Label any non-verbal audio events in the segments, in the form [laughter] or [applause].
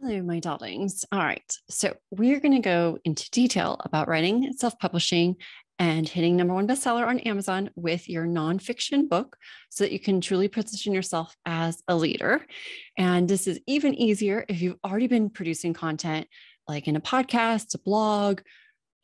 Hello, my darlings. All right. So, we're going to go into detail about writing, self publishing, and hitting number one bestseller on Amazon with your nonfiction book so that you can truly position yourself as a leader. And this is even easier if you've already been producing content like in a podcast, a blog,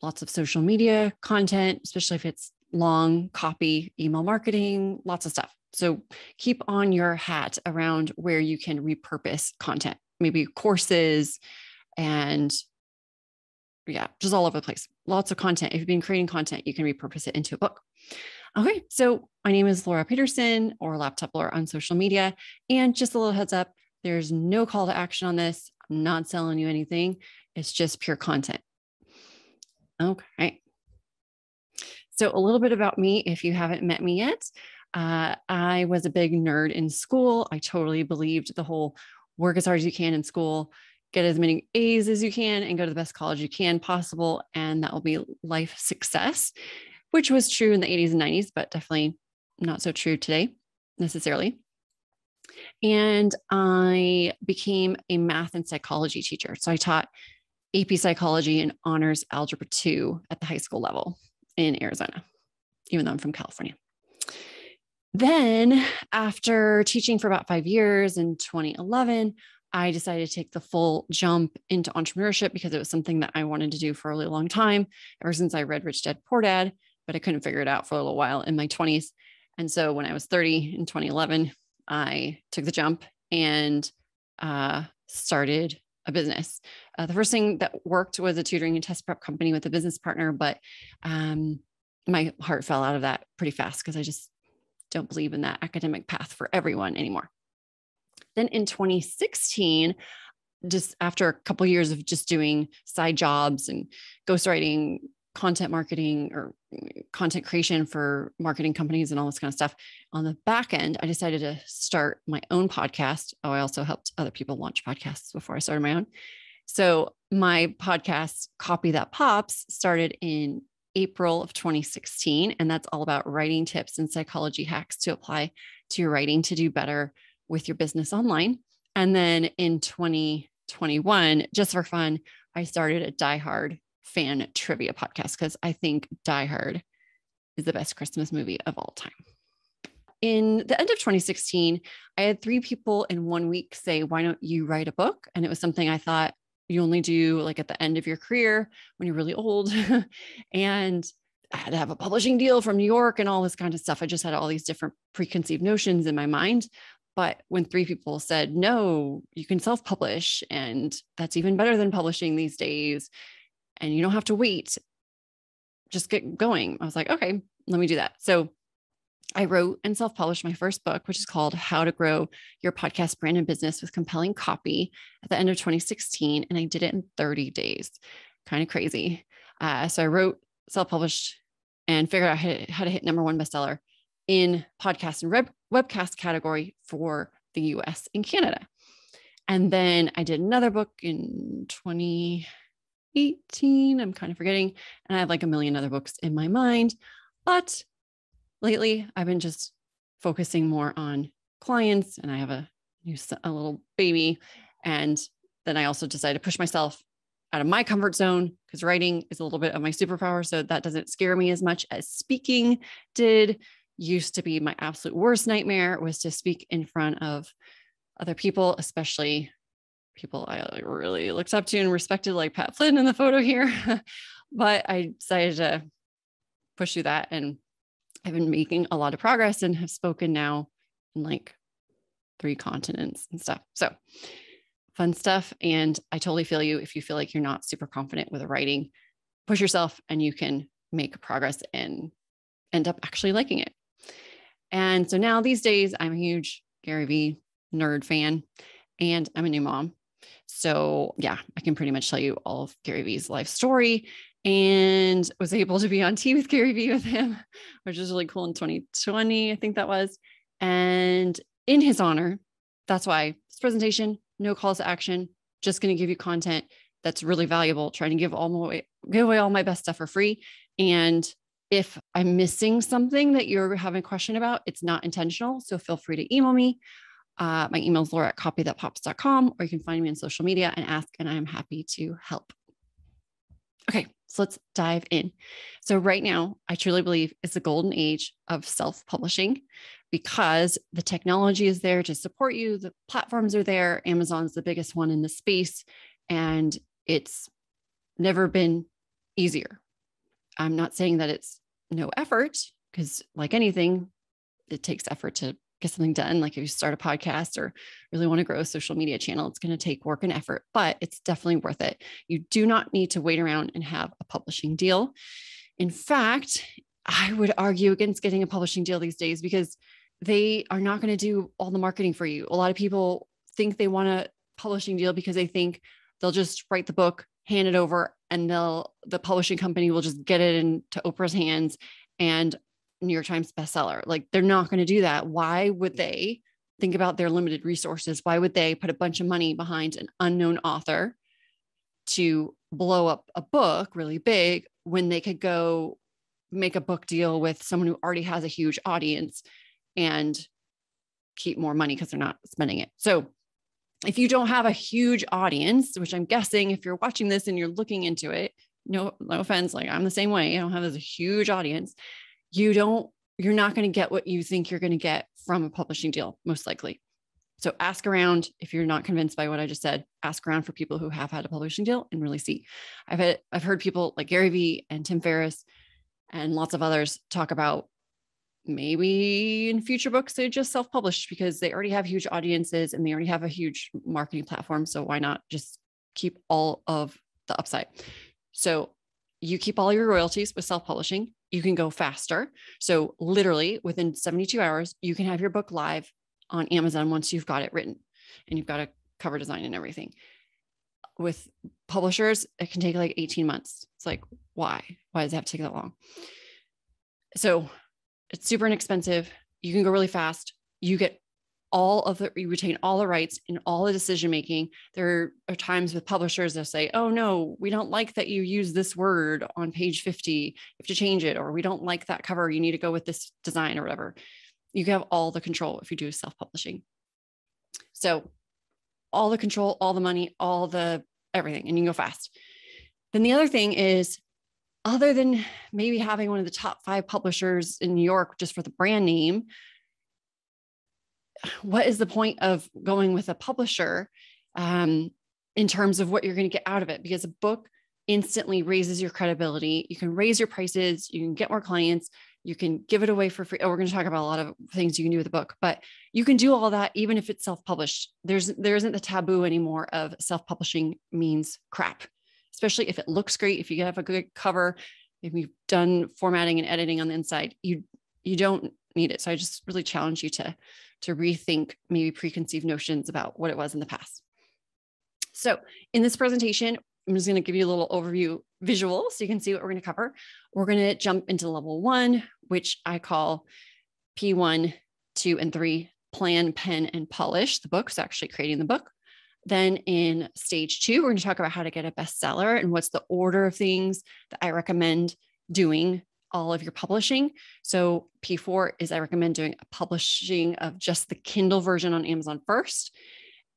lots of social media content, especially if it's long copy, email marketing, lots of stuff. So keep on your hat around where you can repurpose content, maybe courses and yeah, just all over the place. Lots of content. If you've been creating content, you can repurpose it into a book. Okay, so my name is Laura Peterson or Laptop Laura on social media. And just a little heads up there's no call to action on this. I'm not selling you anything, it's just pure content. Okay. So, a little bit about me if you haven't met me yet. Uh, I was a big nerd in school. I totally believed the whole work as hard as you can in school, get as many A's as you can, and go to the best college you can possible. And that will be life success, which was true in the 80s and 90s, but definitely not so true today necessarily. And I became a math and psychology teacher. So I taught AP psychology and honors algebra 2 at the high school level in Arizona, even though I'm from California. Then, after teaching for about five years in 2011, I decided to take the full jump into entrepreneurship because it was something that I wanted to do for a really long time, ever since I read Rich Dad Poor Dad, but I couldn't figure it out for a little while in my 20s. And so when I was 30 in 2011, I took the jump and uh, started a business. Uh, the first thing that worked was a tutoring and test prep company with a business partner, but um, my heart fell out of that pretty fast because I just don't believe in that academic path for everyone anymore. Then in 2016, just after a couple years of just doing side jobs and ghostwriting content marketing or content creation for marketing companies and all this kind of stuff. On the back end, I decided to start my own podcast. Oh, I also helped other people launch podcasts before I started my own. So my podcast, Copy That Pops, started in April of 2016. And that's all about writing tips and psychology hacks to apply to your writing to do better with your business online. And then in 2021, just for fun, I started a Die Hard fan trivia podcast because I think Die Hard is the best Christmas movie of all time. In the end of 2016, I had three people in one week say, Why don't you write a book? And it was something I thought you only do like at the end of your career when you're really old. [laughs] and I had to have a publishing deal from New York and all this kind of stuff. I just had all these different preconceived notions in my mind. But when three people said, no, you can self publish, and that's even better than publishing these days, and you don't have to wait. Just get going. I was like, okay, let me do that. So I wrote and self published my first book, which is called How to Grow Your Podcast Brand and Business with Compelling Copy at the end of 2016. And I did it in 30 days. Kind of crazy. Uh, so I wrote, self published, and figured out how to hit number one bestseller in podcast and web, webcast category for the US and Canada. And then I did another book in 2018. I'm kind of forgetting. And I have like a million other books in my mind. But lately, I've been just focusing more on clients and I have a new, a little baby. And then I also decided to push myself out of my comfort zone because writing is a little bit of my superpower. So that doesn't scare me as much as speaking did. Used to be my absolute worst nightmare was to speak in front of other people, especially people I really looked up to and respected, like Pat Flynn in the photo here. [laughs] but I decided to push through that. And I've been making a lot of progress and have spoken now in like three continents and stuff. So fun stuff. And I totally feel you if you feel like you're not super confident with writing, push yourself and you can make progress and end up actually liking it. And so now these days, I'm a huge Gary Vee nerd fan and I'm a new mom. So, yeah, I can pretty much tell you all of Gary Vee's life story and was able to be on Tea with Gary Vee with him, [laughs] which was really cool in 2020, I think that was. And in his honor, that's why this presentation, no calls to action, just going to give you content that's really valuable, trying to give all my give away all my best stuff for free. And if I'm missing something that you're having a question about, it's not intentional. So feel free to email me Uh, my email is laura at copythatpops.com, or you can find me on social media and ask, and I'm happy to help. Okay, so let's dive in. So, right now, I truly believe it's the golden age of self publishing because the technology is there to support you, the platforms are there. Amazon's the biggest one in the space, and it's never been easier. I'm not saying that it's no effort, because, like anything, it takes effort to get something done. Like if you start a podcast or really want to grow a social media channel, it's going to take work and effort, but it's definitely worth it. You do not need to wait around and have a publishing deal. In fact, I would argue against getting a publishing deal these days because they are not going to do all the marketing for you. A lot of people think they want a publishing deal because they think they'll just write the book, hand it over, and they'll the publishing company will just get it into Oprah's hands and New York Times bestseller. Like they're not going to do that. Why would they think about their limited resources? Why would they put a bunch of money behind an unknown author to blow up a book really big when they could go make a book deal with someone who already has a huge audience and keep more money because they're not spending it. So if you don't have a huge audience, which I'm guessing if you're watching this and you're looking into it, no, no offense, like I'm the same way. I don't have a huge audience you don't you're not going to get what you think you're going to get from a publishing deal most likely. So ask around if you're not convinced by what i just said. Ask around for people who have had a publishing deal and really see. I've had i've heard people like gary vee and tim ferriss and lots of others talk about maybe in future books they just self-publish because they already have huge audiences and they already have a huge marketing platform. So why not just keep all of the upside? So you keep all your royalties with self-publishing you can go faster. So, literally within 72 hours, you can have your book live on Amazon once you've got it written and you've got a cover design and everything. With publishers, it can take like 18 months. It's like, why? Why does it have to take that long? So, it's super inexpensive. You can go really fast. You get all of the you retain all the rights in all the decision making there are times with publishers that say oh no we don't like that you use this word on page 50 you have to change it or we don't like that cover. You need to go with this design or whatever. You have all the control if you do self-publishing. So all the control all the money all the everything and you can go fast. Then the other thing is other than maybe having one of the top five publishers in new york just for the brand name what is the point of going with a publisher um, in terms of what you're going to get out of it? Because a book instantly raises your credibility. You can raise your prices, you can get more clients, you can give it away for free. Oh, we're going to talk about a lot of things you can do with a book, but you can do all that even if it's self-published. There's there isn't the taboo anymore of self-publishing means crap, especially if it looks great, if you have a good cover, if you've done formatting and editing on the inside, you you don't need it. So I just really challenge you to to rethink maybe preconceived notions about what it was in the past. So in this presentation, I'm just going to give you a little overview visual so you can see what we're going to cover. We're going to jump into level one, which I call P1, 2, and 3 plan, pen, and polish the book. So actually creating the book. Then in stage two, we're going to talk about how to get a bestseller and what's the order of things that I recommend doing all of your publishing. So P4 is I recommend doing a publishing of just the Kindle version on Amazon first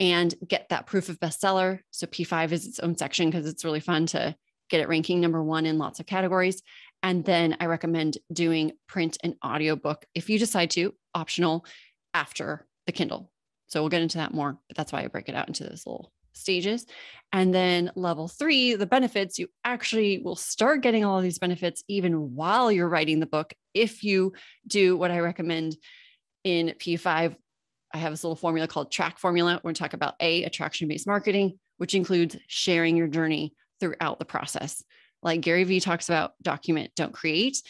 and get that proof of bestseller. So P5 is its own section because it's really fun to get it ranking number one in lots of categories. And then I recommend doing print and audiobook if you decide to, optional after the Kindle. So we'll get into that more, but that's why I break it out into this little stages. And then level three, the benefits, you actually will start getting all of these benefits even while you're writing the book. If you do what I recommend in P5, I have this little formula called track formula. We're going to talk about A, attraction based marketing, which includes sharing your journey throughout the process. Like Gary Vee talks about document, don't create.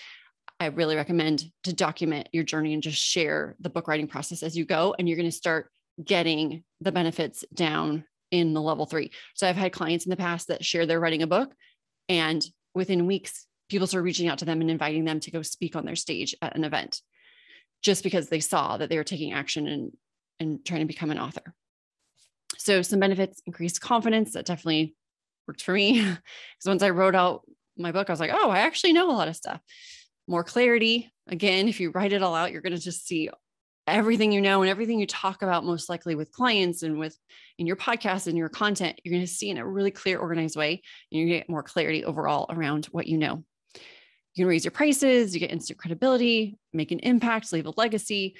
I really recommend to document your journey and just share the book writing process as you go. And you're going to start getting the benefits down in the level three. So I've had clients in the past that share they're writing a book, and within weeks, people start reaching out to them and inviting them to go speak on their stage at an event just because they saw that they were taking action and, and trying to become an author. So, some benefits increased confidence that definitely worked for me. [laughs] Because once I wrote out my book, I was like, oh, I actually know a lot of stuff. More clarity. Again, if you write it all out, you're going to just see everything you know and everything you talk about most likely with clients and with in your podcast and your content you're going to see in a really clear organized way and you get more clarity overall around what you know. You can raise your prices you get instant credibility make an impact leave a legacy.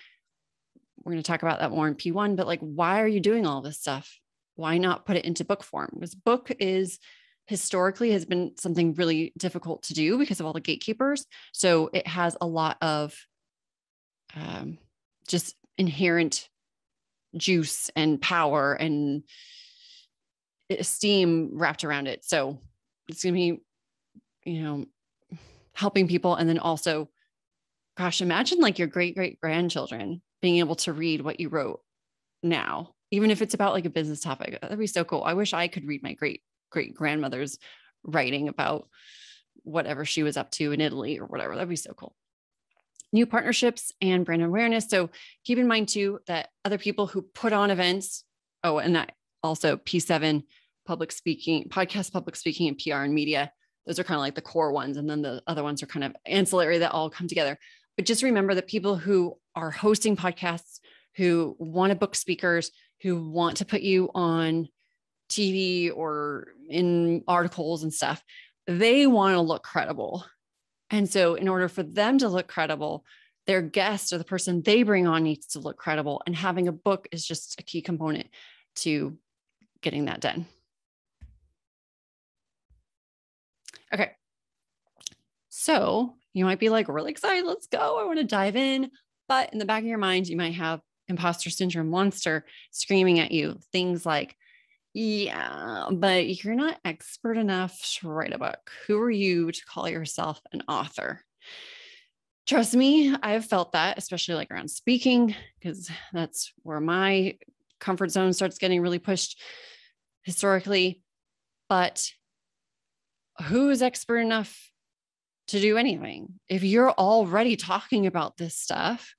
We're going to talk about that more in p1 but like why are you doing all this stuff? Why not put it into book form? Because book is historically has been something really difficult to do because of all the gatekeepers. So it has a lot of um, just inherent juice and power and esteem wrapped around it. So it's going to be, you know, helping people. And then also, gosh, imagine like your great great grandchildren being able to read what you wrote now, even if it's about like a business topic. That'd be so cool. I wish I could read my great great grandmother's writing about whatever she was up to in Italy or whatever. That'd be so cool new partnerships and brand awareness. So keep in mind too that other people who put on events, oh, and that also P7 public speaking, podcast public speaking and PR and media. Those are kind of like the core ones. And then the other ones are kind of ancillary that all come together. But just remember that people who are hosting podcasts, who want to book speakers, who want to put you on TV or in articles and stuff, they want to look credible. And so, in order for them to look credible, their guest or the person they bring on needs to look credible. And having a book is just a key component to getting that done. Okay. So, you might be like really excited, let's go. I want to dive in. But in the back of your mind, you might have imposter syndrome monster screaming at you things like, yeah, but you're not expert enough to write a book. Who are you to call yourself an author? Trust me, I've felt that, especially like around speaking, because that's where my comfort zone starts getting really pushed historically. But who is expert enough to do anything? If you're already talking about this stuff,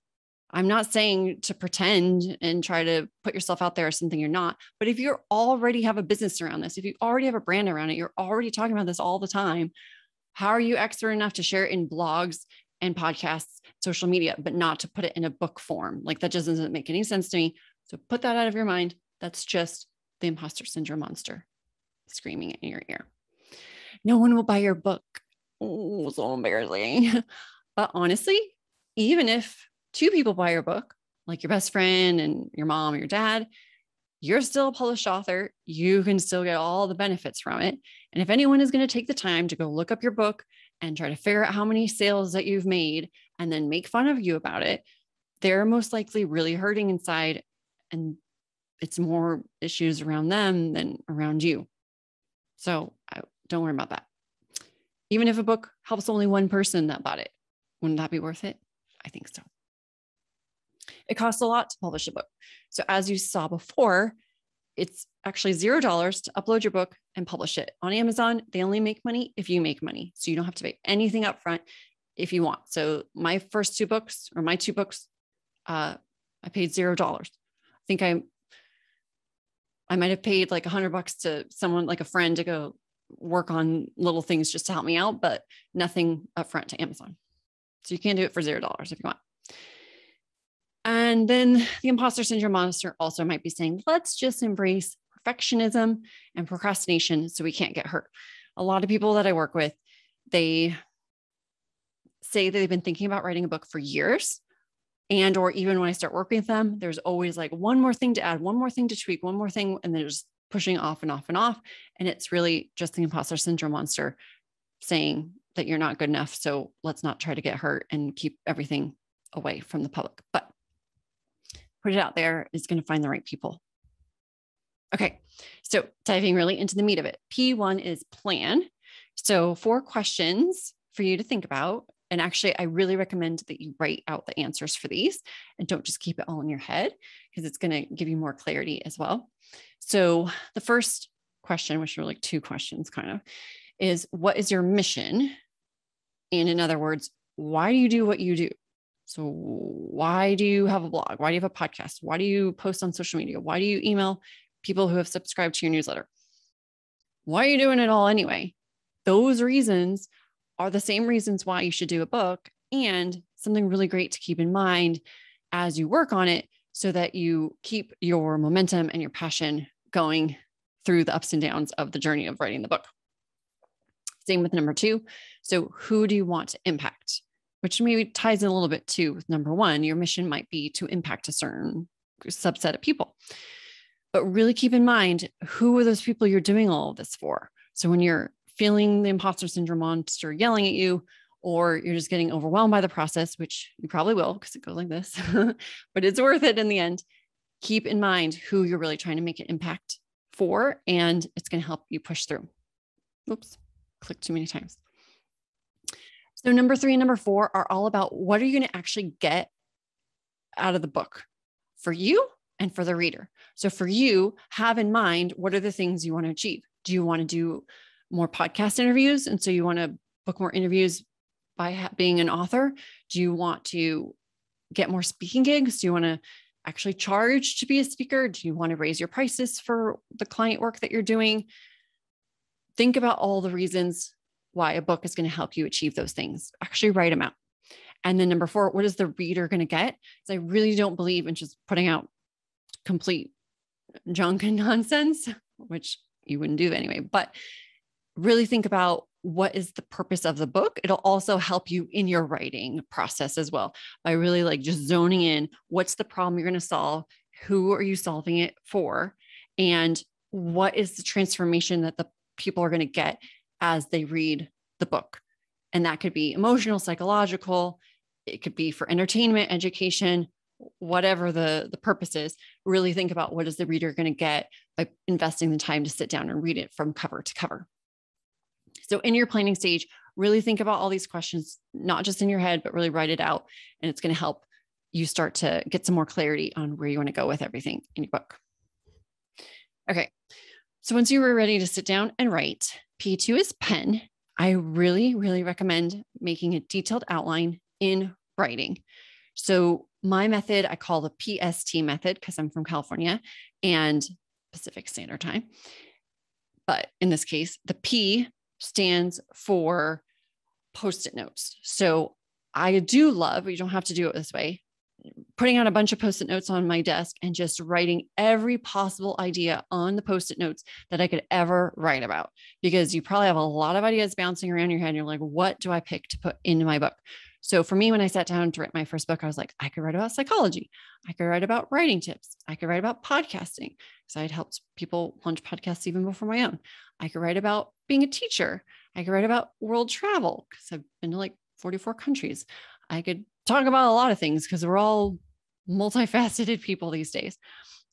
I'm not saying to pretend and try to put yourself out there as something you're not, but if you already have a business around this, if you already have a brand around it, you're already talking about this all the time. How are you expert enough to share it in blogs and podcasts, social media, but not to put it in a book form? Like that just doesn't make any sense to me. So put that out of your mind. That's just the imposter syndrome monster screaming in your ear. No one will buy your book. Oh, so embarrassing. [laughs] but honestly, even if two people buy your book, like your best friend and your mom or your dad, you're still a published author. You can still get all the benefits from it. And if anyone is going to take the time to go look up your book and try to figure out how many sales that you've made and then make fun of you about it, they're most likely really hurting inside. And it's more issues around them than around you. So don't worry about that. Even if a book helps only one person that bought it, wouldn't that be worth it? I think so. It costs a lot to publish a book. So, as you saw before, it's actually zero dollars to upload your book and publish it on Amazon. They only make money if you make money. So, you don't have to pay anything up front if you want. So, my first two books or my two books, uh, I paid zero dollars. I think I I might have paid like a hundred bucks to someone like a friend to go work on little things just to help me out, but nothing upfront to Amazon. So you can do it for zero dollars if you want. And then the imposter syndrome monster also might be saying, let's just embrace perfectionism and procrastination so we can't get hurt. A lot of people that I work with, they say that they've been thinking about writing a book for years and or even when i start working with them there's always like one more thing to add one more thing to tweak one more thing and they're just pushing off and off and off and it's really just the imposter syndrome monster saying that you're not good enough so let's not try to get hurt and keep everything away from the public but put it out there is going to find the right people. Okay, so diving really into the meat of it. P1 is plan. So, four questions for you to think about. And actually, I really recommend that you write out the answers for these and don't just keep it all in your head because it's going to give you more clarity as well. So, the first question, which are like two questions kind of, is what is your mission? And in other words, why do you do what you do? So, why do you have a blog? Why do you have a podcast? Why do you post on social media? Why do you email people who have subscribed to your newsletter? Why are you doing it all anyway? Those reasons are the same reasons why you should do a book. And something really great to keep in mind as you work on it so that you keep your momentum and your passion going through the ups and downs of the journey of writing the book. Same with number two. So, who do you want to impact? Which maybe ties in a little bit too with number one. Your mission might be to impact a certain subset of people. But really keep in mind who are those people you're doing all of this for. So, when you're feeling the imposter syndrome monster yelling at you, or you're just getting overwhelmed by the process, which you probably will because it goes like this, [laughs] but it's worth it in the end. Keep in mind who you're really trying to make an impact for, and it's going to help you push through. Oops, clicked too many times. So, number three and number four are all about what are you going to actually get out of the book for you and for the reader. So, for you, have in mind what are the things you want to achieve? Do you want to do more podcast interviews? And so you want to book more interviews by ha- being an author? Do you want to get more speaking gigs? Do you want to actually charge to be a speaker? Do you want to raise your prices for the client work that you're doing? Think about all the reasons why a book is going to help you achieve those things. Actually, write them out. And then number four, what is the reader going to get? Because I really don't believe in just putting out complete junk and [laughs] nonsense, which you wouldn't do anyway. But really think about what is the purpose of the book it'll also help you in your writing process as well by really like just zoning in what's the problem you're going to solve who are you solving it for and what is the transformation that the people are going to get as they read the book and that could be emotional psychological it could be for entertainment education whatever the the purpose is really think about what is the reader going to get by investing the time to sit down and read it from cover to cover so, in your planning stage, really think about all these questions, not just in your head, but really write it out. And it's going to help you start to get some more clarity on where you want to go with everything in your book. Okay. So, once you were ready to sit down and write, P2 is pen. I really, really recommend making a detailed outline in writing. So, my method, I call the PST method because I'm from California and Pacific Standard Time. But in this case, the P stands for post it notes. So I do love, you don't have to do it this way, putting out a bunch of post it notes on my desk and just writing every possible idea on the post it notes that I could ever write about. Because you probably have a lot of ideas bouncing around your head. And you're like, what do I pick to put into my book? So for me, when I sat down to write my first book, I was like, I could write about psychology. I could write about writing tips. I could write about podcasting because I had helped people launch podcasts even before my own. I could write about being a teacher. I could write about world travel because I've been to like 44 countries. I could talk about a lot of things because we're all multifaceted people these days.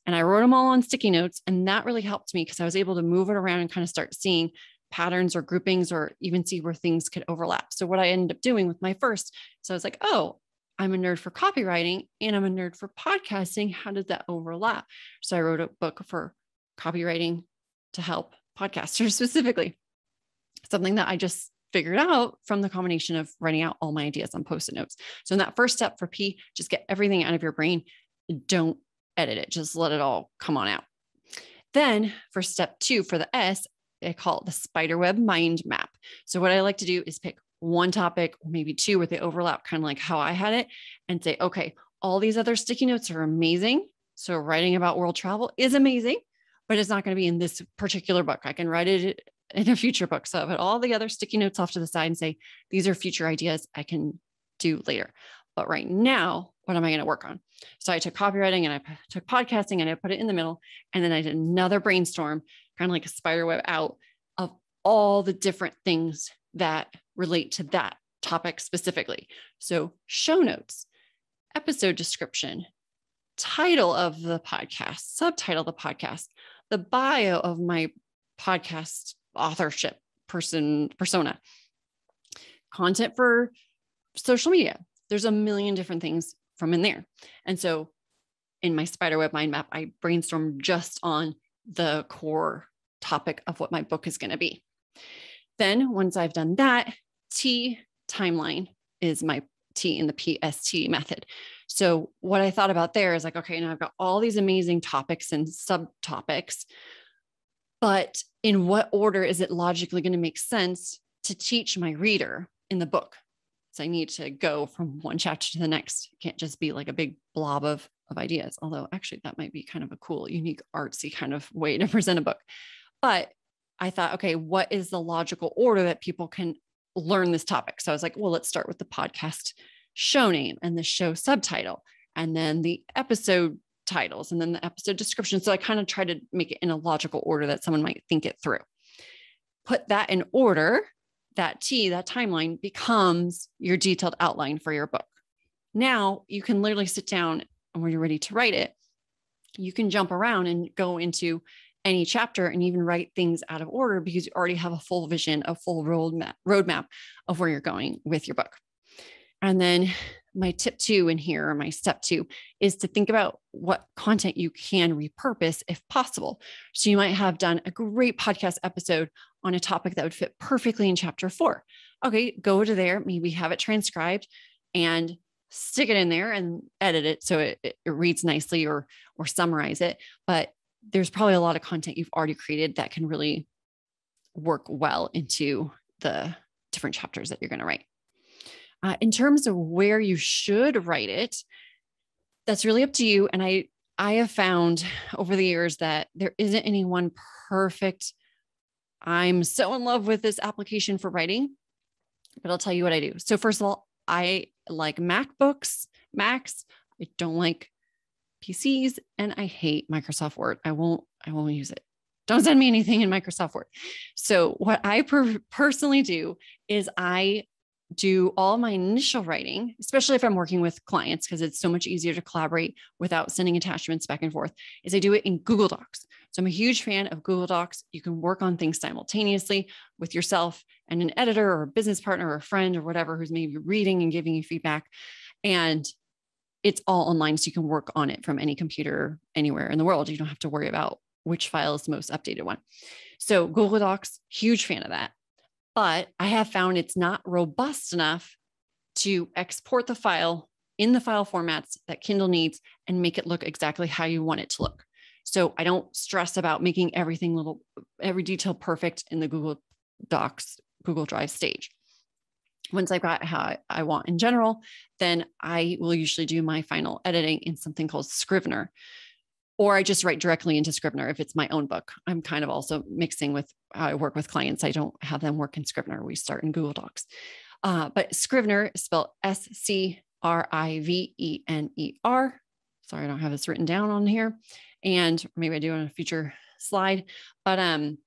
And I wrote them all on sticky notes. And that really helped me because I was able to move it around and kind of start seeing patterns or groupings or even see where things could overlap. So what I ended up doing with my first, so I was like, oh, I'm a nerd for copywriting and I'm a nerd for podcasting. How did that overlap? So I wrote a book for copywriting to help podcasters [laughs] specifically. Something that I just figured out from the combination of writing out all my ideas on post-it notes. So in that first step for P, just get everything out of your brain. Don't edit it. Just let it all come on out. Then for step two, for the S, I call it the spiderweb mind map. So what I like to do is pick one topic maybe two where they overlap, kind of like how I had it, and say, okay, all these other sticky notes are amazing. So writing about world travel is amazing, but it's not going to be in this particular book. I can write it in a future book. So I put all the other sticky notes off to the side and say, these are future ideas I can do later. But right now, what am I going to work on? So I took copywriting and I took podcasting and I put it in the middle. And then I did another brainstorm kind of like a spider web out of all the different things that relate to that topic specifically. So, show notes, episode description, title of the podcast, subtitle of the podcast, the bio of my podcast authorship person persona, content for social media. There's a million different things from in there. And so in my spiderweb mind map, I brainstorm just on the core topic of what my book is going to be. Then, once I've done that, T timeline is my T in the PST method. So, what I thought about there is like, okay, now I've got all these amazing topics and subtopics, but in what order is it logically going to make sense to teach my reader in the book? So I need to go from one chapter to the next. It can't just be like a big blob of, of ideas. Although actually that might be kind of a cool, unique, artsy kind of way to [laughs] present a book. But I thought, okay, what is the logical order that people can learn this topic? So I was like, well, let's start with the podcast show name and the show subtitle, and then the episode titles, and then the episode description. So I kind of try to make it in a logical order that someone might think it through. Put that in order that T, that timeline becomes your detailed outline for your book. Now you can literally sit down and when you're ready to write it, you can jump around and go into any chapter and even write things out of order because you already have a full vision, a full roadmap, roadmap of where you're going with your book. And then my tip two in here, or my step two, is to think about what content you can repurpose if possible. So you might have done a great podcast episode on a topic that would fit perfectly in chapter four. Okay, go to there, maybe have it transcribed and stick it in there and edit it so it, it reads nicely or or summarize it. But there's probably a lot of content you've already created that can really work well into the different chapters that you're going to write. Uh, in terms of where you should write it, that's really up to you. And I I have found over the years that there isn't any one perfect I'm so in love with this application for writing, but I'll tell you what I do. So, first of all, I like MacBooks, Macs. I don't like PCs and I hate Microsoft Word. I won't, I won't use it. Don't send me anything in Microsoft Word. So, what I per- personally do is I do all my initial writing, especially if I'm working with clients, because it's so much easier to collaborate without sending attachments back and forth, is I do it in Google Docs. So I'm a huge fan of Google Docs. You can work on things simultaneously with yourself and an editor or a business partner or a friend or whatever who's maybe reading and giving you feedback. And it's all online. So you can work on it from any computer anywhere in the world. You don't have to worry about which file is the most updated one. So Google Docs, huge fan of that but I have found it's not robust enough to export the file in the file formats that Kindle needs and make it look exactly how you want it to look. So I don't stress about making everything little, every detail perfect in the Google Docs, Google Drive stage. Once I've got how I want in general, then I will usually do my final editing in something called Scrivener or I just write directly into Scrivener if it's my own book. I'm kind of also mixing with how I work with clients. I don't have them work in Scrivener. We start in Google Docs. Uh, but Scrivener is spelled S C R I V E N E R. Sorry, I don't have this written down on here. And maybe I do on a future slide, but um,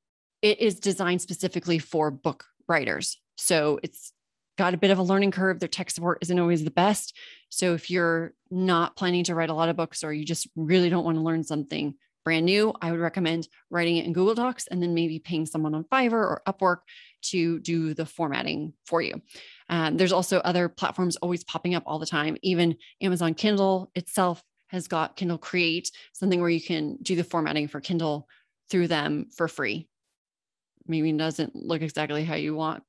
it is designed specifically for book writers. So it's got a bit of a learning curve. Their tech support isn't always the best. So if you're not planning to write a lot of books or you just really don't want to learn something brand new, I would recommend writing it in Google Docs and then maybe paying someone on Fiverr or Upwork to do the formatting for you. Um, there's also other platforms always popping up all the time. Even Amazon Kindle itself has got Kindle Create, something where you can do the formatting for Kindle through them for free. Maybe it doesn't look exactly how you want,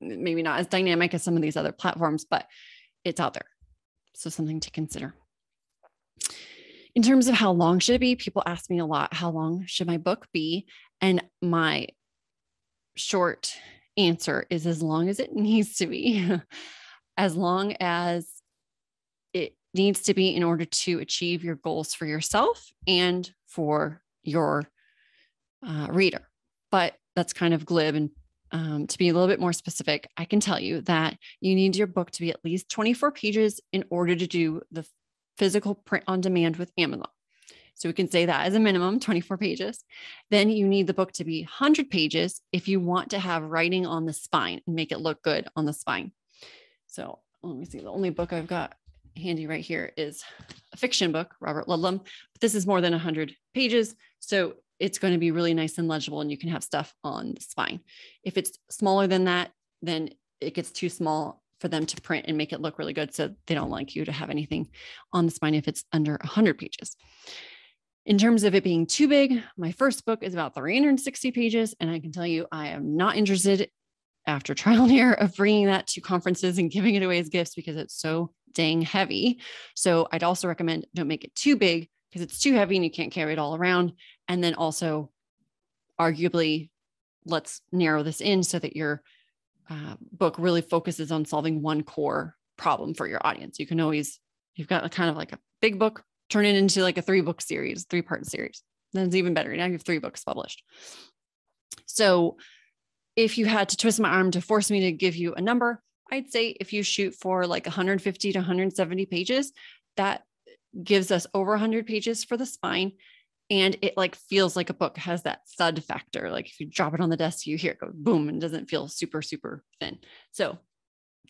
maybe not as dynamic as some of these other platforms, but it's out there. So something to consider. In terms of how long should it be, people ask me a lot, how long should my book be? And my short answer is as long as it [laughs] needs to be, as long as it needs to be in order to achieve your goals for yourself and for your uh, reader. But that's kind of glib and um, to be a little bit more specific, I can tell you that you need your book to be at least 24 pages in order to do the physical print on demand with Amazon. So we can say that as a minimum 24 pages. Then you need the book to be 100 pages if you want to have writing on the spine and make it look good on the spine. So let me see. The only book I've got handy right here is a fiction book, Robert Ludlum. But this is more than 100 pages. So it's going to be really nice and legible and you can have stuff on the spine. If it's smaller than that, then it gets too small for them to print and make it look really good. So they don't like you to have anything on the spine if it's under 100 pages. In terms of it being too big, my first book is about 360 pages. And I can tell you, I am not interested after trial and error of bringing that to conferences and giving it away as gifts because it's so dang heavy. So I'd also recommend don't make it too big because it's too heavy and you can't carry it all around. And then also, arguably, let's narrow this in so that you're uh, book really focuses on solving one core problem for your audience. You can always, you've got a kind of like a big book, turn it into like a three book series, three part series. Then it's even better. Now you have three books published. So if you had to twist my arm to force me to give you a number, I'd say if you shoot for like 150 to 170 pages, that gives us over 100 pages for the spine and it like feels like a book has that thud factor. Like if you drop it on the desk you hear it go boom and doesn't feel super super thin. So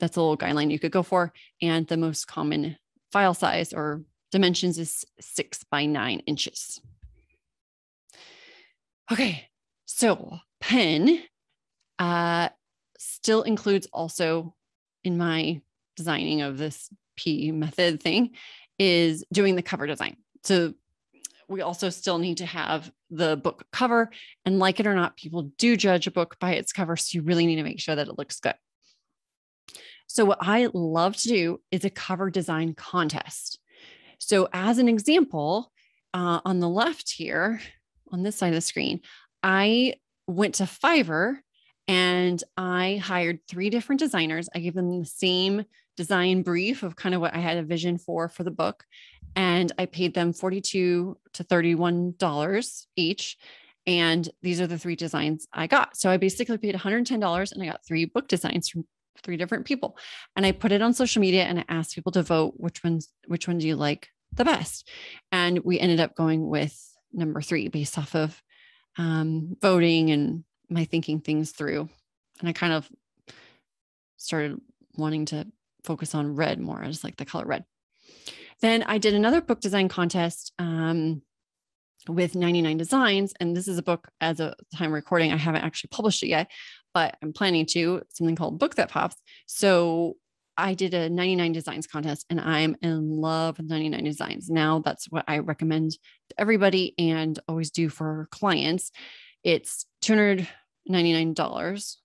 that's a little guideline you could go for and the most common file size or dimensions is six by nine inches. Okay so pen uh, still includes also in my designing of this p method thing is doing the cover design so we also still need to have the book cover. And like it or not, people do judge a book by its cover. So you really need to make sure that it looks good. So, what I love to do is a cover design contest. So, as an example, uh, on the left here, on this side of the screen, I went to Fiverr and I hired three different designers. I gave them the same design brief of kind of what I had a vision for for the book and I paid them 42 to 31 dollars each and these are the three designs I got. So I basically paid $110 and I got three book designs from three different people. And I put it on social media and I asked people to vote which ones which one do you like the best. And we ended up going with number 3 based off of um, voting and my thinking things through. And I kind of started wanting to focus on red more. I just like the color red. Then I did another book design contest um, with 99 designs. And this is a book as a time recording. I haven't actually published it yet, but I'm planning to, something called Book That Pops. So I did a 99 designs contest and I'm in love with 99 designs. Now that's what I recommend to everybody and always do for clients. It's $299.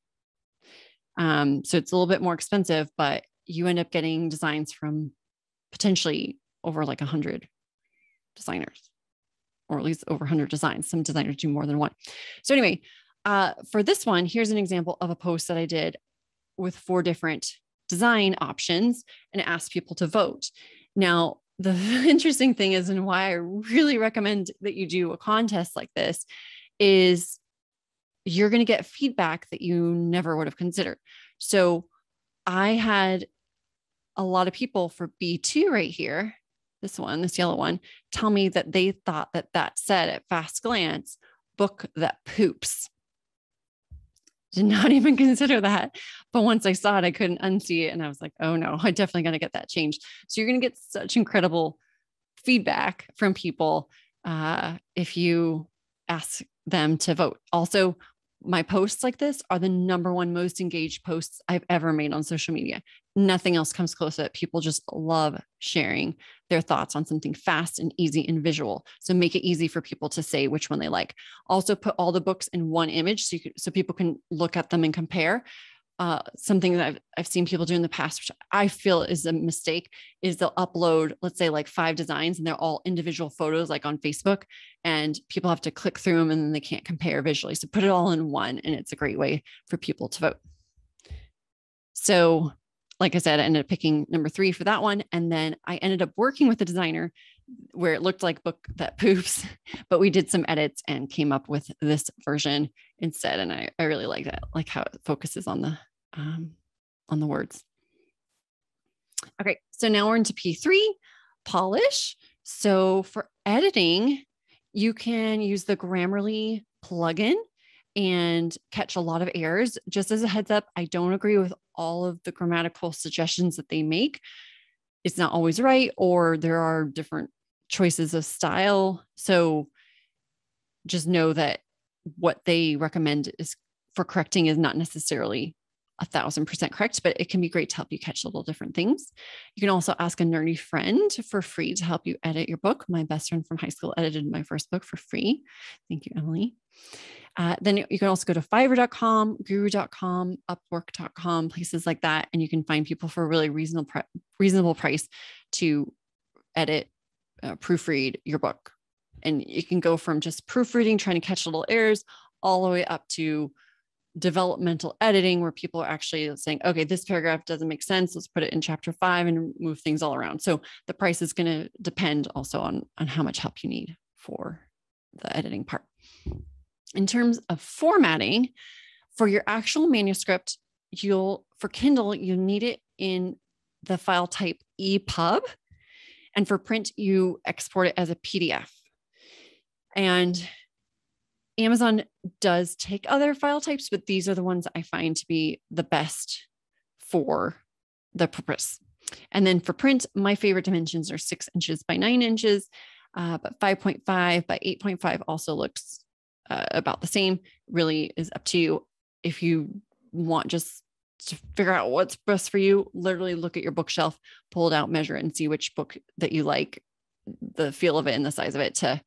Um, so it's a little bit more expensive, but you end up getting designs from potentially over like 100 designers or at least over 100 designs. Some designers do more than one. So anyway uh, for this one here's an example of a post that i did with four different design options and asked people to vote. Now the [laughs] interesting thing is and why i really recommend that you do a contest like this is you're going to get feedback that you never would have considered. So i had a lot of people for b2 right here this one, this yellow one, tell me that they thought that that said at fast glance, book that poops. Did not [laughs] even consider that. But once I saw it, I couldn't unsee it. And I was like, oh no, I definitely got to get that changed. So you're going to get such incredible feedback from people uh, if you ask them to vote. Also, my posts like this are the number one most engaged posts I've ever made on social media. Nothing else comes close to it. People just love sharing their thoughts on something fast and easy and visual. So make it easy for people to say which one they like. Also put all the books in one image so, could, so people can look at them and compare uh, something that I've, I've seen people do in the past, which I feel is a mistake, is they'll upload, let's say, like five designs and they're all individual photos, like on Facebook, and people have to click through them and then they can't compare visually. So put it all in one, and it's a great way for people to vote. So, like I said, I ended up picking number three for that one. And then I ended up working with a designer where it looked like book that [laughs] poops, but we did some edits and came up with this version instead. And I, I really like that, like how it focuses on the um, on the words. Okay, so now we're into P3 polish. So for editing, you can use the Grammarly plugin and catch a lot of errors. Just as a heads up, I don't agree with all of the grammatical suggestions that they make. It's not always right, or there are different choices of style. So just know that what they recommend is for correcting is not necessarily a thousand percent correct, but it can be great to help you catch little different things. You can also ask a nerdy friend for free to help you edit your book. My best friend from high school edited my first book for free. Thank you, Emily. Uh, then you can also go to fiverr.com, guru.com, upwork.com, places like that. And you can find people for a really reasonable, reasonable price to edit, uh, proofread your book. And you can go from just proofreading, trying to catch little errors, all the way up to developmental editing where people are actually saying, okay, this paragraph doesn't make sense. Let's put it in chapter five and move things all around. So the price is going to depend also on, on how much help you need for the editing part. In terms of formatting, for your actual manuscript, you'll for Kindle, you need it in the file type EPUB. And for print, you export it as a PDF. And Amazon does take other file types, but these are the ones I find to be the best for the purpose. And then for print, my favorite dimensions are six inches by nine inches, uh, but 5.5 by 8.5 also looks uh, about the same. Really is up to you. If you want just to figure out what's best for you, literally look at your bookshelf, pull it out, measure it, and see which book that you like, the feel of it and the size of it to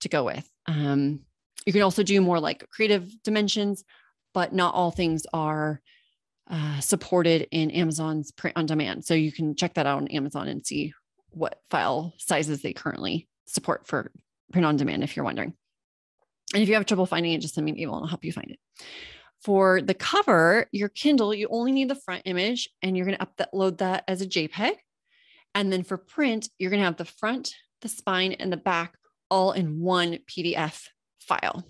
to go with. Um, you can also do more like creative dimensions, but not all things are uh, supported in Amazon's print on demand. So you can check that out on Amazon and see what file sizes they currently support for print on demand if you're wondering. And if you have trouble finding it, just send me an email and I'll help you find it. For the cover, your Kindle, you only need the front image and you're going to upload that as a JPEG. And then for print, you're going to have the front, the spine, and the back all in one PDF file.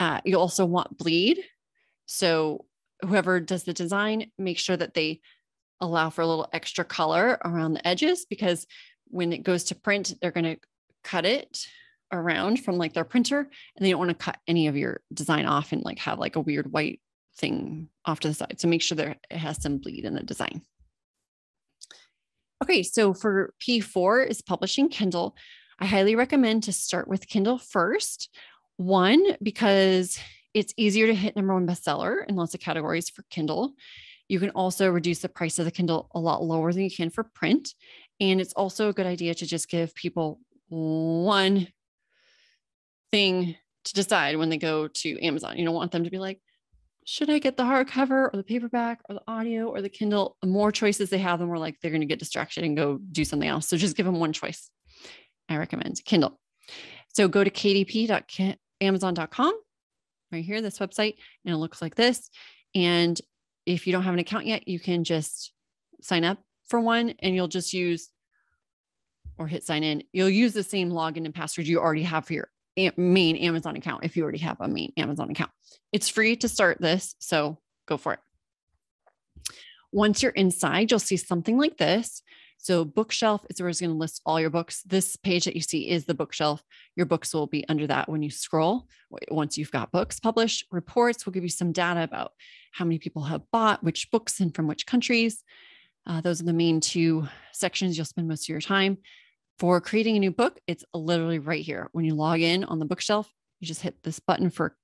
Uh, you also want bleed. So whoever does the design, make sure that they allow for a little extra color around the edges because when it goes to print, they're going to cut it around from like their printer and they don't want to cut any of your design off and like have like a weird white thing off to the side. So make sure there it has some bleed in the design. Okay, so for P4 is publishing Kindle. I highly recommend to start with Kindle first. One, because it's easier to hit number one bestseller in lots of categories for Kindle. You can also reduce the price of the Kindle a lot lower than you can for print. And it's also a good idea to just give people one thing to decide when they go to Amazon. You don't want them to be like, should I get the hardcover or the paperback or the audio or the Kindle? The more choices they have, the more like they're going to get distracted and go do something else. So just give them one choice. I recommend Kindle. So go to kdp.amazon.com right here, this website, and it looks like this. And if you don't have an account yet, you can just sign up for one and you'll just use or hit sign in. You'll use the same login and password you already have for your main Amazon account if you already have a main Amazon account. It's free to start this, so go for it. Once you're inside, you'll see something like this. So, bookshelf is where it's going to list all your books. This page that you see is the bookshelf. Your books will be under that when you scroll. Once you've got books published, reports will give you some data about how many people have bought which books and from which countries. Uh, those are the main two sections you'll spend most of your time. For creating a new book, it's literally right here. When you log in on the bookshelf, you just hit this button for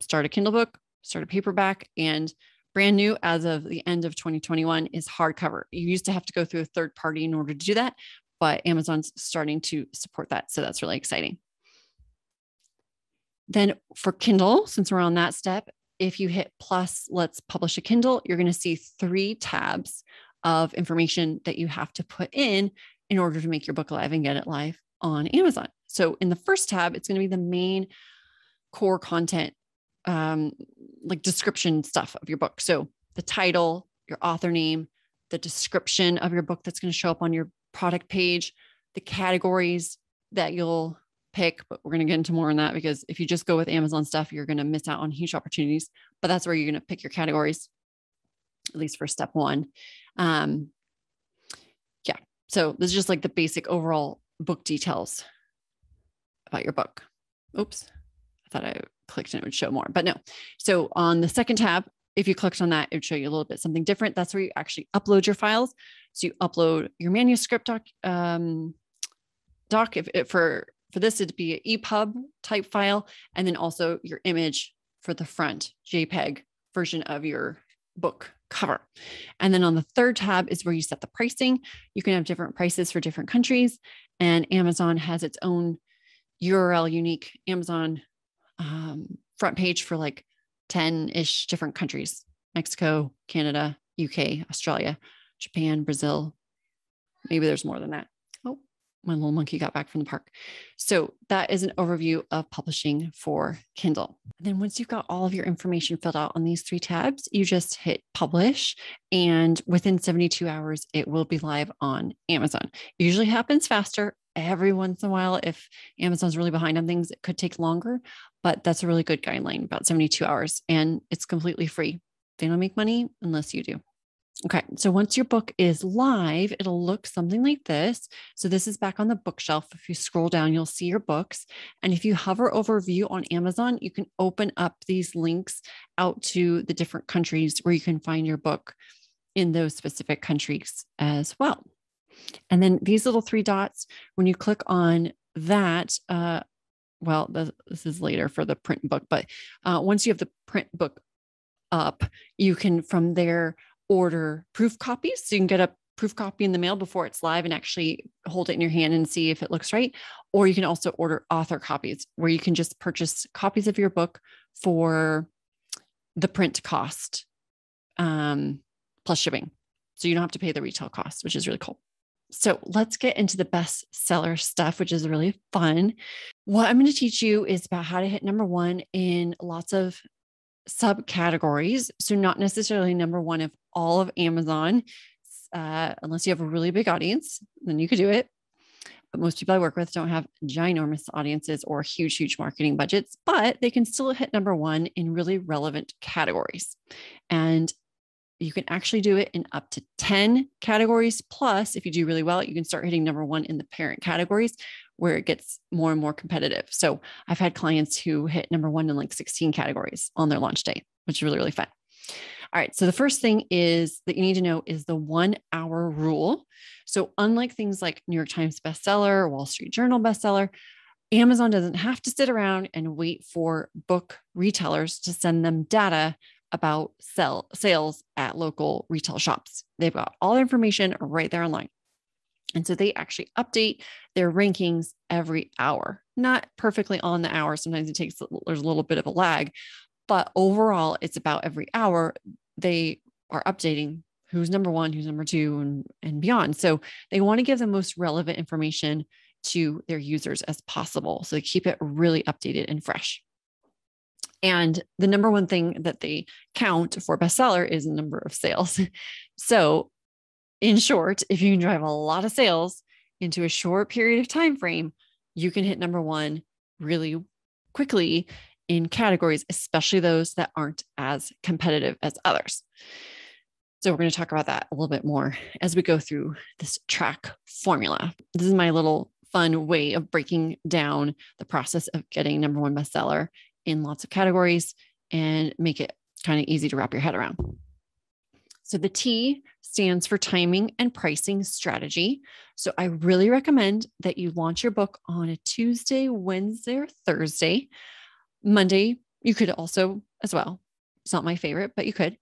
start a Kindle book, start a paperback, and brand new as of the end of 2021 is hardcover. You used to have to go through a third party in order to do that, but Amazon's starting to support that. So that's really exciting. Then for Kindle, since we're on that step, if you hit plus, let's publish a Kindle, you're going to see three tabs of information that you have to put in in order to make your book live and get it live on Amazon. So in the first tab, it's going to be the main core content, um, like description stuff of your book. So the title, your author name, the description of your book that's going to show up on your product page, the categories that you'll pick, but we're going to get into more on that because if you just go with Amazon stuff, you're going to miss out on huge opportunities. But that's where you're going to pick your categories, at least for step one. Um, yeah. so this is just like the basic overall book details about your book. Oops. I thought I clicked and it would show more, but no. So on the second tab, if you clicked on that, it would show you a little bit something different. That's where you actually upload your files. So you upload your manuscript doc, um, doc if, if for for this it'd be an EPUB type file, and then also your image for the front JPEG version of your book cover. And then on the third tab is where you set the pricing. You can have different prices for different countries. And Amazon has its own URL unique Amazon um, front page for like 10 ish different countries Mexico, Canada, UK, Australia, Japan, Brazil. Maybe there's more than that. Oh, my little monkey got back from the park. So that is an overview of publishing for Kindle. And then once you've got all of your information filled out on these three tabs, you just hit publish and within 72 hours it will be live on Amazon. It usually happens faster. Every once in a while if Amazon's really behind on things, it could take longer, but that's a really good guideline about 72 hours and it's completely free. They don't make money unless you do. Okay, so once your book is live, it'll look something like this. So this is back on the bookshelf. If you scroll down, you'll see your books. And if you hover over view on Amazon, you can open up these links out to the different countries where you can find your book in those specific countries as well. And then these little three dots, when you click on that, uh, well, this is later for the print book, but uh, once you have the print book up, you can from there order proof copies. So you can get a proof copy in the mail before it's live and actually hold it in your hand and see if it looks right. Or you can also order author copies where you can just purchase copies of your book for the print cost um, plus shipping. So you don't have to pay the retail cost, which is really cool. So let's get into the bestseller stuff, which is really fun. What I'm going to teach you is about how to hit number one in lots of subcategories. So, not necessarily number one of all of Amazon, uh, unless you have a really big audience, then you could do it. But most people I work with don't have ginormous audiences or huge, huge marketing budgets, but they can still hit number one in really relevant categories. And you can actually do it in up to 10 categories. Plus, if you do really well, you can start hitting number one in the parent categories where it gets more and more competitive. So I've had clients who hit number one in like 16 categories on their launch day, which is really, really fun. All right. So the first thing is that you need to know is the one hour rule. So unlike things like New York Times bestseller, Wall Street Journal bestseller, Amazon doesn't have to sit around and wait for book retailers to send them data about sell sales at local retail shops. They've got all the information right there online. And so they actually update their rankings every hour, not perfectly on the hour. Sometimes it takes, there's a little bit of a lag, but overall, it's about every hour they are updating who's number one, who's number two, and, and beyond. So they want to give the most relevant information to their users as possible. So they keep it really updated and fresh. And the number one thing that they count for bestseller is number of sales. [laughs] So, in short, if you can drive a lot of sales into a short period of time frame, you can hit number one really quickly in categories, especially those that aren't as competitive as others. So, we're going to talk about that a little bit more as we go through this track formula. This is my little fun way of breaking down the process of getting number one bestseller in lots of categories and make it kind of easy to wrap your head around. So the T stands for timing and pricing strategy. So I really recommend that you launch your book on a Tuesday, Wednesday, or Thursday. Monday, you could also as well. It's not my favorite, but you could.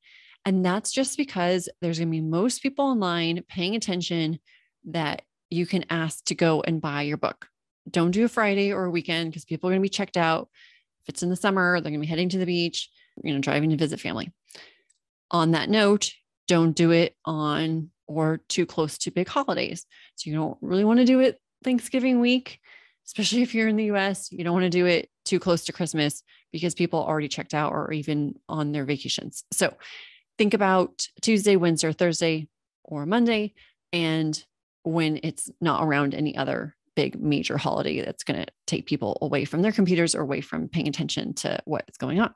And that's just because there's going to be most people online paying attention that you can ask to go and buy your book. Don't do a Friday or a weekend because people are going to be checked out it's in the summer, they're going to be heading to the beach, you know, driving to visit family. On that note, don't do it on or too close to big holidays. So you don't really want to do it Thanksgiving week, especially if you're in the US. You don't want to do it too close to Christmas because people already checked out or even on their vacations. So think about Tuesday, Wednesday, Thursday, or Monday, and when it's not around any other big major holiday that's going to take people away from their computers or away from paying attention to what's going on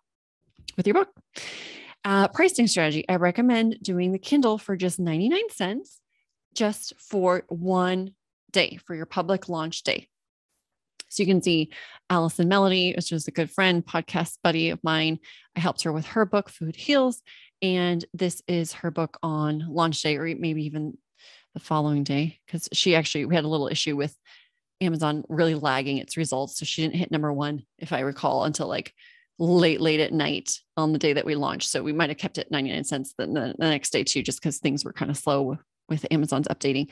with your book. Uh, pricing strategy I recommend doing the Kindle for just 99 cents just for one day for your public launch day. So you can see Allison Melody, which is a good friend, podcast buddy of mine. I helped her with her book, Food Heals. And this is her book on launch day, or maybe even the following day, because she actually, we had a little issue with Amazon really lagging its results. So she didn't hit number one, if I recall, until like late, late at night on the day that we launched. So we might have kept it 99 cents the, the, the next day too, just because things were kind of slow with Amazon's updating.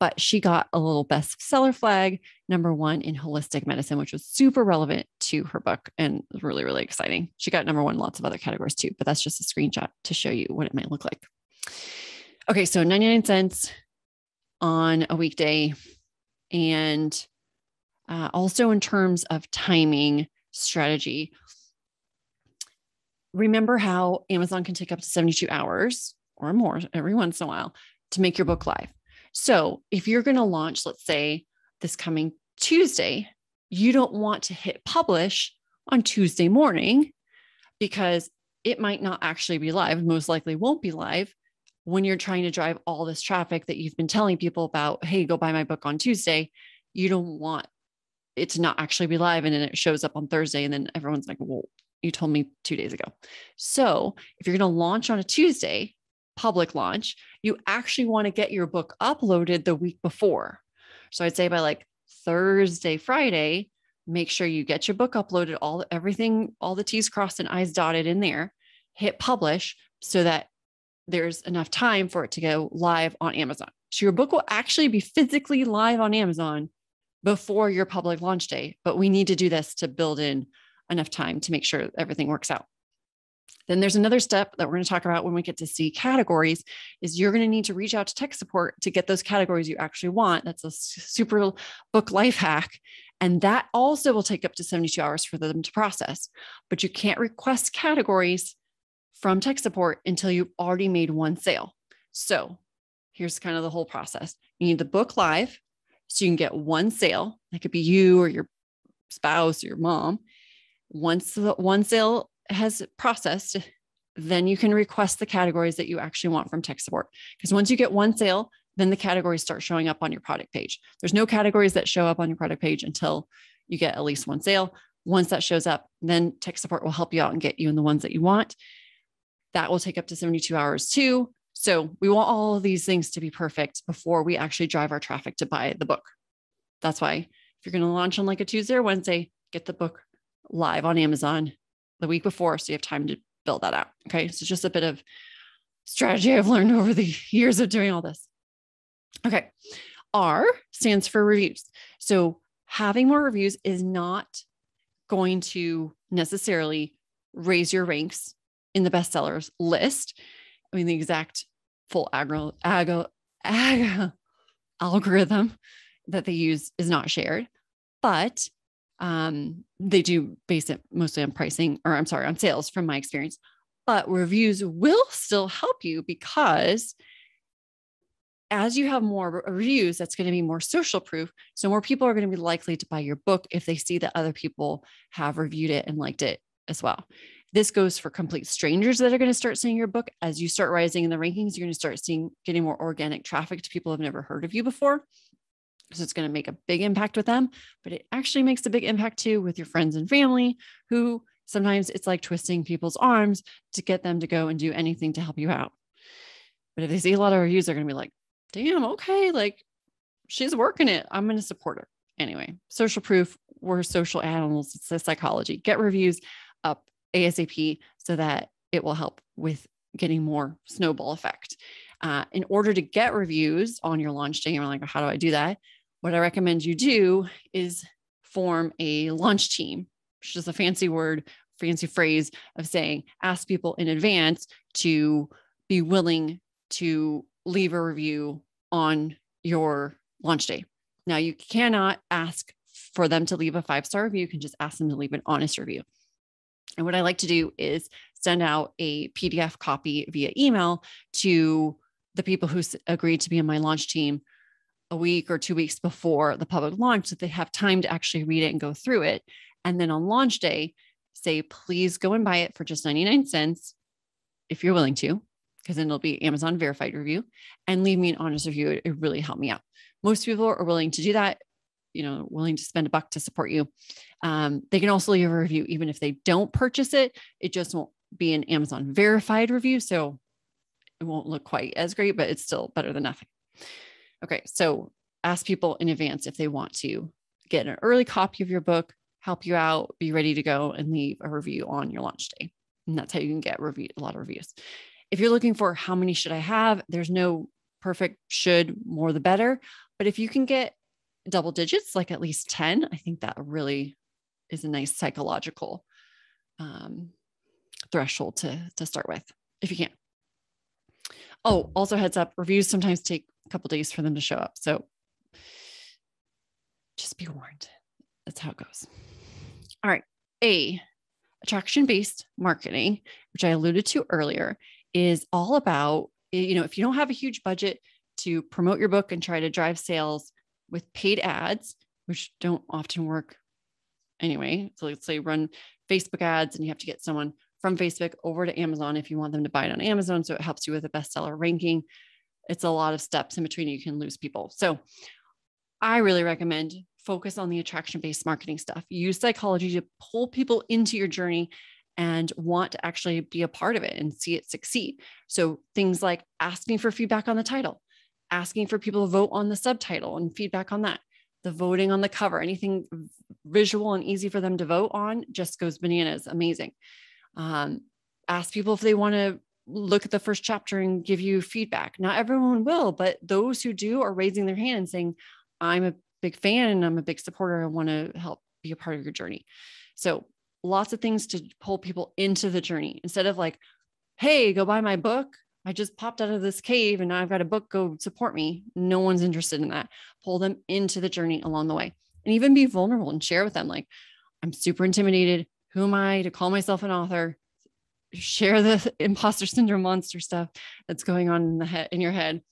But she got a little bestseller flag, number one in holistic medicine, which was super relevant to her book and really, really exciting. She got number one in lots of other categories too, but that's just a screenshot to show you what it might look like. Okay, so 99 cents on a weekday And uh, also in terms of timing strategy, remember how Amazon can take up to 72 hours or more every once in a while to make your book live. So if you're going to launch, let's say this coming Tuesday, you don't want to hit publish on Tuesday morning because it might not actually be live, most likely won't be live when you're trying to drive all this traffic that you've been telling people about, hey, go buy my book on Tuesday. You don't want it to not actually be live. And then it shows up on Thursday. And then everyone's like, well, you told me two days ago. So if you're going to launch on a Tuesday, public launch, you actually want to get your book uploaded the week before. So I'd say by like Thursday, Friday, make sure you get your book uploaded, all everything, all the T's crossed and I's dotted in there, hit publish so that there's enough time for it to go live on Amazon. So your book will actually be physically live on Amazon before your public launch day, but we need to do this to build in enough time to make sure everything works out. Then there's another step that we're going to talk about when we get to see categories is you're going to need to reach out to tech support to get those categories you actually want. That's a super book life hack. And that also will take up to 72 hours for them to process. But you can't request categories from tech support until you've already made one sale. So here's kind of the whole process. You need the book live so you can get one sale. That could be you or your spouse or your mom. Once the one sale has processed, then you can request the categories that you actually want from tech support. Because once you get one sale, then the categories start showing up on your product page. There's no categories that show up on your product page until you get at least one sale. Once that shows up, then tech support will help you out and get you in the ones that you want. That will take up to 72 hours too. So we want all of these things to be perfect before we actually drive our traffic to buy the book. That's why if you're going to launch on like a Tuesday or Wednesday, get the book live on Amazon the week before so you have time to build that out. Okay. So it's just a bit of strategy I've learned over the [laughs] years of doing all this. Okay. R stands for reviews. So having more reviews is not going to necessarily raise your ranks in the bestsellers list. I mean, the exact full agro, agro, agro [laughs] algorithm that they use is not shared, but um, they do base it mostly on pricing, or I'm sorry, on sales from my experience. But reviews will still help you because as you have more reviews, that's going to be more social proof. So more people are going to be likely to buy your book if they see that other people have reviewed it and liked it as well. This goes for complete strangers that are going to start seeing your book. As you start rising in the rankings, you're going to start seeing getting more organic traffic to people who have never heard of you before. So it's going to make a big impact with them, but it actually makes a big impact too with your friends and family who sometimes it's like twisting people's arms to get them to go and do anything to help you out. But if they see a lot of reviews, they're going to be like, damn, okay, like she's working it. I'm going to support her. Anyway, social proof, we're social animals. It's the psychology. Get reviews up ASAP so that it will help with getting more snowball effect. Uh, in order to get reviews on your launch day, you're like, how do I do that? What I recommend you do is form a launch team, which is a fancy word, fancy phrase of saying ask people in advance to be willing to leave a review on your launch day. Now, you cannot ask for them to leave a five star review. You can just ask them to leave an honest review. And what I like to do is send out a PDF copy via email to the people who agreed to be in my launch team a week or two weeks before the public launch so they have time to actually read it and go through it. And then on launch day, say, please go and buy it for just 99 cents if you're willing to, because then it'll be Amazon verified review and leave me an honest review. It, really helped me out. Most people are willing to do that you know willing to spend a buck to support you. Um, they can also leave a review even if they don't purchase it. It just won't be an amazon verified review so it won't look quite as great but it's still better than nothing. Okay so ask people in advance if they want to get an early copy of your book help you out be ready to go and leave a review on your launch day. And that's how you can get review a lot of reviews. If you're looking for how many should i have there's no perfect should more the better. But if you can get double digits, like at least 10, I think that really is a nice psychological um, threshold to, to start with, if you can. Oh, also heads up, reviews sometimes take a couple days for them to show up. So just be warned. That's how it goes. All right. A attraction based marketing, which I alluded to earlier, is all about, you know, if you don't have a huge budget to promote your book and try to drive sales with paid ads, which don't often work anyway. So let's say you run Facebook ads and you have to get someone from Facebook over to Amazon if you want them to buy it on Amazon. So it helps you with a bestseller ranking. It's a lot of steps in between. You can lose people. So I really recommend focus on the attraction based marketing stuff. Use psychology to pull people into your journey and want to actually be a part of it and see it succeed. So things like asking for feedback on the title, asking for people to vote on the subtitle and feedback on that, the voting on the cover, anything visual and easy for them to vote on just goes bananas. Amazing. Um, ask people if they want to look at the first chapter and give you feedback. Not everyone will, but those who do are raising their hand and saying, I'm a big fan and I'm a big supporter. I want to help be a part of your journey. So, lots of things to pull people into the journey instead of like, hey, go buy my book. I just popped out of this cave and now I've got a book, go support me. No one's interested in that. Pull them into the journey along the way and even be vulnerable and share with them, like, I'm super intimidated. Who am I to call myself an author? Share the [laughs] imposter syndrome monster stuff that's going on in the head in your head.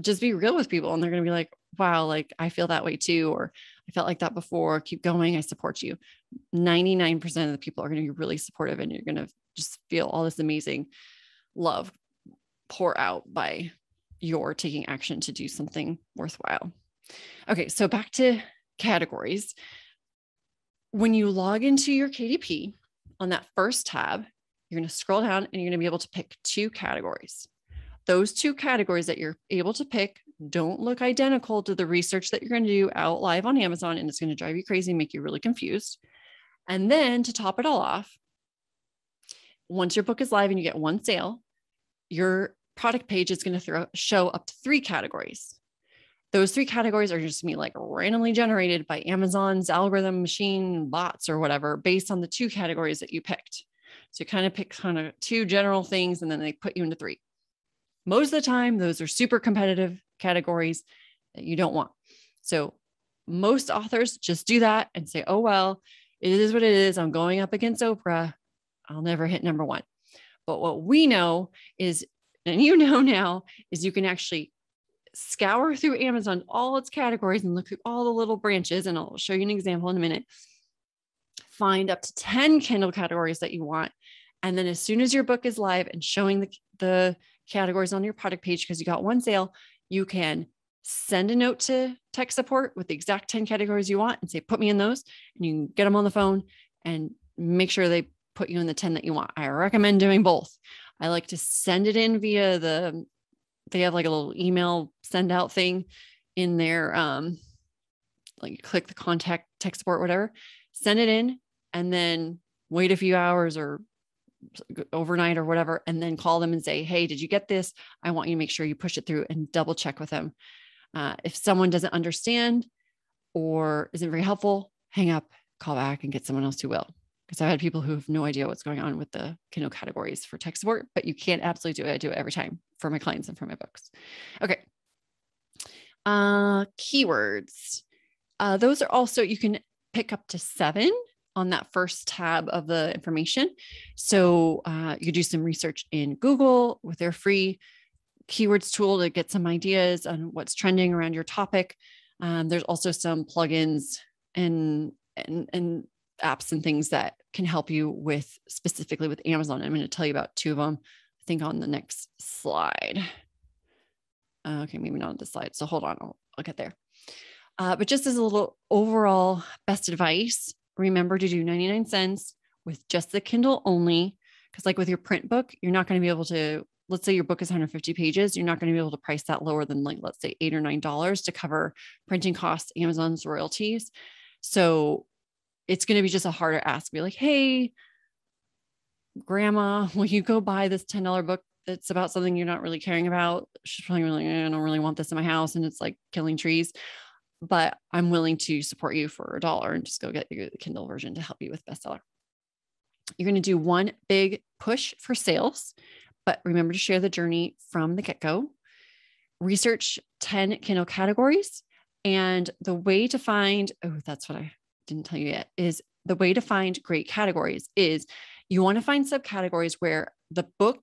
Just be real with people and they're going to be like, wow, like I feel that way too, or I felt like that before. Keep going. I support you. 99% of the people are going to be really supportive and you're going to just feel all this amazing love pour out by your taking action to do something worthwhile. Okay, so back to categories. When you log into your KDP on that first tab, you're going to scroll down and you're going to be able to pick two categories. Those two categories that you're able to pick don't look identical to the research that you're going to do out live on Amazon, and it's going to drive you crazy and make you really confused. And then to top it all off, once your book is live and you get one sale, your product page is going to throw, show up to three categories. Those three categories are just me like randomly generated by Amazon's algorithm machine bots or whatever based on the two categories that you picked. So you kind of pick kind of two general things and then they put you into three. Most of the time, those are super competitive categories that you don't want. So most authors just do that and say, oh, well, it is what it is. I'm going up against Oprah. I'll never hit number one. But what we know is, and you [laughs] know now, is you can actually scour through Amazon, all its categories, and look through all the little branches. And I'll show you an example in a minute. Find up to 10 Kindle categories that you want. And then as soon as your book is live and showing the, the categories on your product page, because you got one sale, you can send a note to tech support with the exact 10 categories you want and say, put me in those. And you can get them on the phone and make sure they put you in the 10 that you want. I recommend doing both. I like to send it in via the, they have like a little email send out thing in their, um, like click the contact tech support, whatever, send it in and then wait a few hours or overnight or whatever, and then call them and say, Hey, did you get this? I want you to make sure you push it through and double check with them. Uh, if someone doesn't understand or isn't very helpful, hang up, call back, and get someone else who will. Because I've had people who have no idea what's going on with the Kindle categories for tech support, but you can't absolutely do it. I do it every time for my clients and for my books. Okay. Uh, keywords. Uh, those are also, you can pick up to seven on that first tab of the information. So uh, you do some research in Google with their free keywords tool to get some ideas on what's trending around your topic. Um, there's also some plugins and, and and apps and things that can help you with specifically with Amazon. I'm going to tell you about two of them. I think on the next slide. Okay, maybe not on this slide. So hold on, I'll, I'll get there. Uh, but just as a little overall best advice, remember to do 99 cents with just the Kindle only. Because, like with your print book, you're not going to be able to, let's say your book is 150 pages, you're not going to be able to price that lower than, like, let's say eight or nine dollars to cover printing costs, Amazon's royalties. So, it's going to be just a harder ask. Be like, hey, grandma, [laughs] will you go buy this $10 book that's about something you're not really caring about? She's probably really, I don't really want this in my house. And it's like killing trees but I'm willing to support you for a dollar and just go get the Kindle version to help you with bestseller. You're going to do one big push for sales, but remember to share the journey from the get go. Research 10 Kindle categories And the way to find, oh, that's what I didn't tell you yet, is the way to find great categories is you want to find subcategories where the book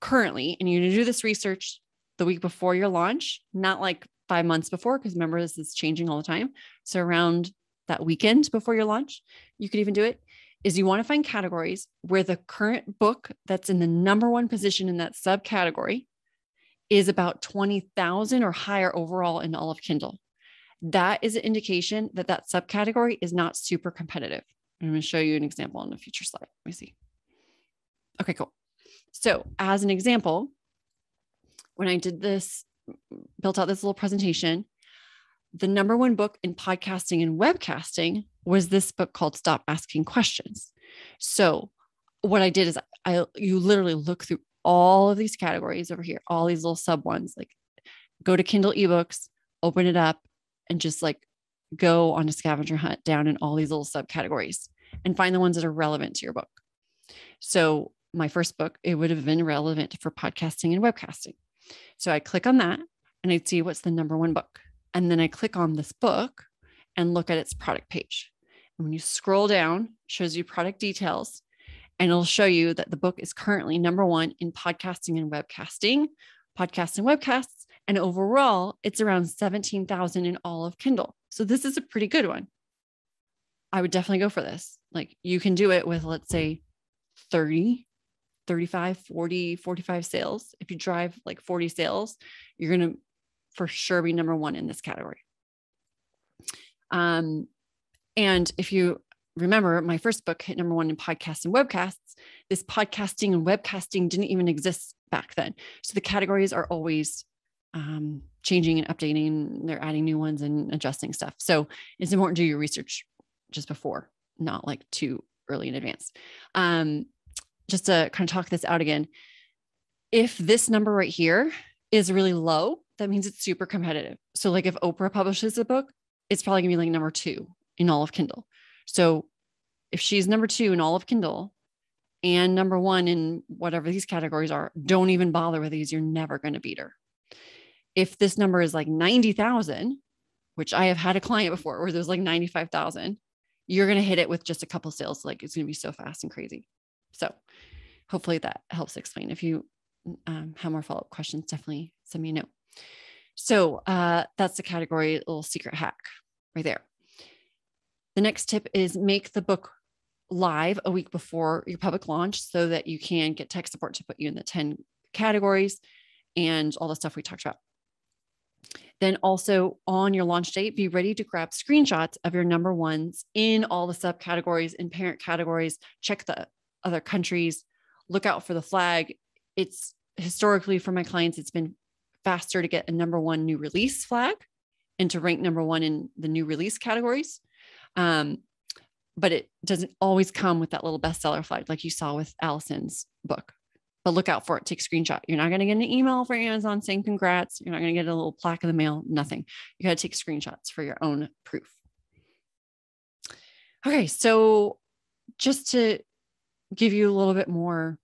currently, and you do this research the week before your launch, not like five months before, because remember, this is changing all the time. So around that weekend before your launch, you could even do it. Is you want to find categories where the current book that's in the number one position in that subcategory is about 20,000 or higher overall in all of Kindle. That is an indication that that subcategory is not super competitive. I'm going to show you an example on a future slide. Let me see. Okay, cool. So, as an example, when I did this, built out this little presentation, the number one book in podcasting and webcasting was this book called Stop Asking Questions. So, what I did is I you literally look through all of these categories over here, all these little sub ones, like go to Kindle ebooks, open it up, and just like go on a scavenger hunt down in all these little subcategories and find the ones that are relevant to your book. So, my first book, it would have been relevant for podcasting and webcasting. So, I click on that and I'd see what's the number one book. And then I click on this book and look at its product page. And when you scroll down, it shows you product details and it'll show you that the book is currently number one in podcasting and webcasting, podcasts and webcasts. And overall, it's around 17,000 in all of Kindle. So this is a pretty good one. I would definitely go for this. Like you can do it with, let's say, 30, 35, 40, 45 sales. If you drive like 40 sales, you're going to for sure be number one in this category. Um, and if you remember, my first book hit number one in podcasts and webcasts. This podcasting and webcasting didn't even exist back then. So the categories are always um, changing and updating. They're adding new ones and adjusting stuff. So it's important to do your research just before, not like too early in advance. Um, just to kind of talk this out again, if this number right here is really low, that means it's super competitive. So, like if Oprah publishes a book, it's probably gonna be like number two in all of Kindle. So, if she's number two in all of Kindle and number one in whatever these categories are, don't even bother with these. You're never going to beat her. If this number is like 90,000, which I have had a client before where there's like 95,000, you're going to hit it with just a couple sales. Like it's going to be so fast and crazy. So hopefully that helps explain. If you um, have more follow up questions, definitely send me a note. So uh, that's the category little secret hack right there. The next tip is make the book live a week before your public launch so that you can get tech support to put you in the 10 categories and all the stuff we talked about. Then also on your launch date, be ready to grab screenshots of your number ones in all the subcategories and parent categories. Check the other countries, look out for the flag. It's historically for my clients, it's been faster to get a number one new release flag and to rank number one in the new release categories. Um, but it doesn't always come with that little bestseller flag like you saw with Allison's book. But look out for it. Take screenshot. You're not going to get an email for Amazon saying congrats. You're not going to get a little plaque in the mail. Nothing. You got to take screenshots for your own proof. Okay, so just to give you a little bit more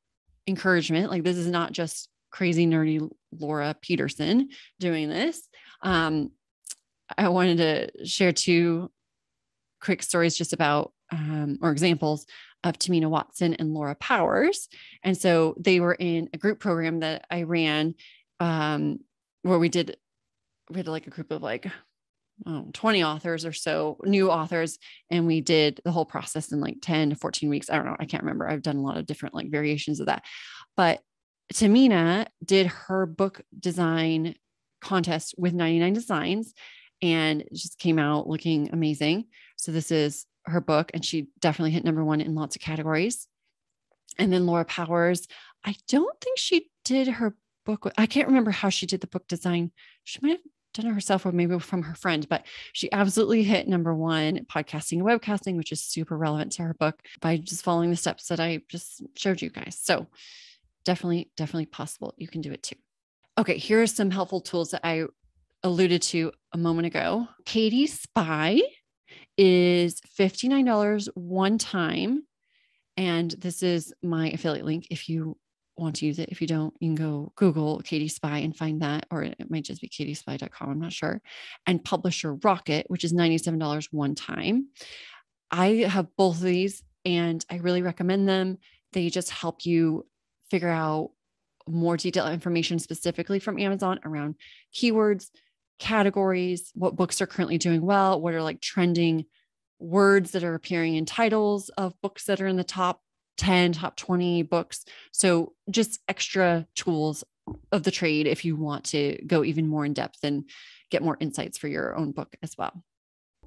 encouragement, like this is not just crazy nerdy Laura Peterson doing this. Um, I wanted to share two quick stories just about um, or examples of Tamina Watson and Laura Powers. And so they were in a group program that I ran um, where we did, we had like a group of like oh, 20 authors or so, new authors, and we did the whole process in like 10 to 14 weeks. I don't know. I can't remember. I've done a lot of different like variations of that. But Tamina did her book design contest with 99designs and just came out looking amazing. So this is her book, and she definitely hit number one in lots of categories. And then Laura Powers, I don't think she did her book. I can't remember how she did the book design. She might have done it herself or maybe from her friend, but she absolutely hit number one podcasting and webcasting, which is super relevant to her book by just following the steps that I just showed you guys. So definitely, definitely possible. You can do it too. Okay, here are some helpful tools that I alluded to a moment ago. KDSpy is $59 one time. And this is my affiliate link if you want to use it. If you don't, you can go Google KDSpy and find that, or it might just be kdspy.com. I'm not sure. And Publisher Rocket, which is $97 one time. I have both of these and I really recommend them. They just help you figure out more detailed information specifically from Amazon around keywords, categories, what books are currently doing well, what are like trending words that are appearing in titles of books that are in the top 10, top 20 books. So just extra tools of the trade if you want to go even more in depth and get more insights for your own book as well.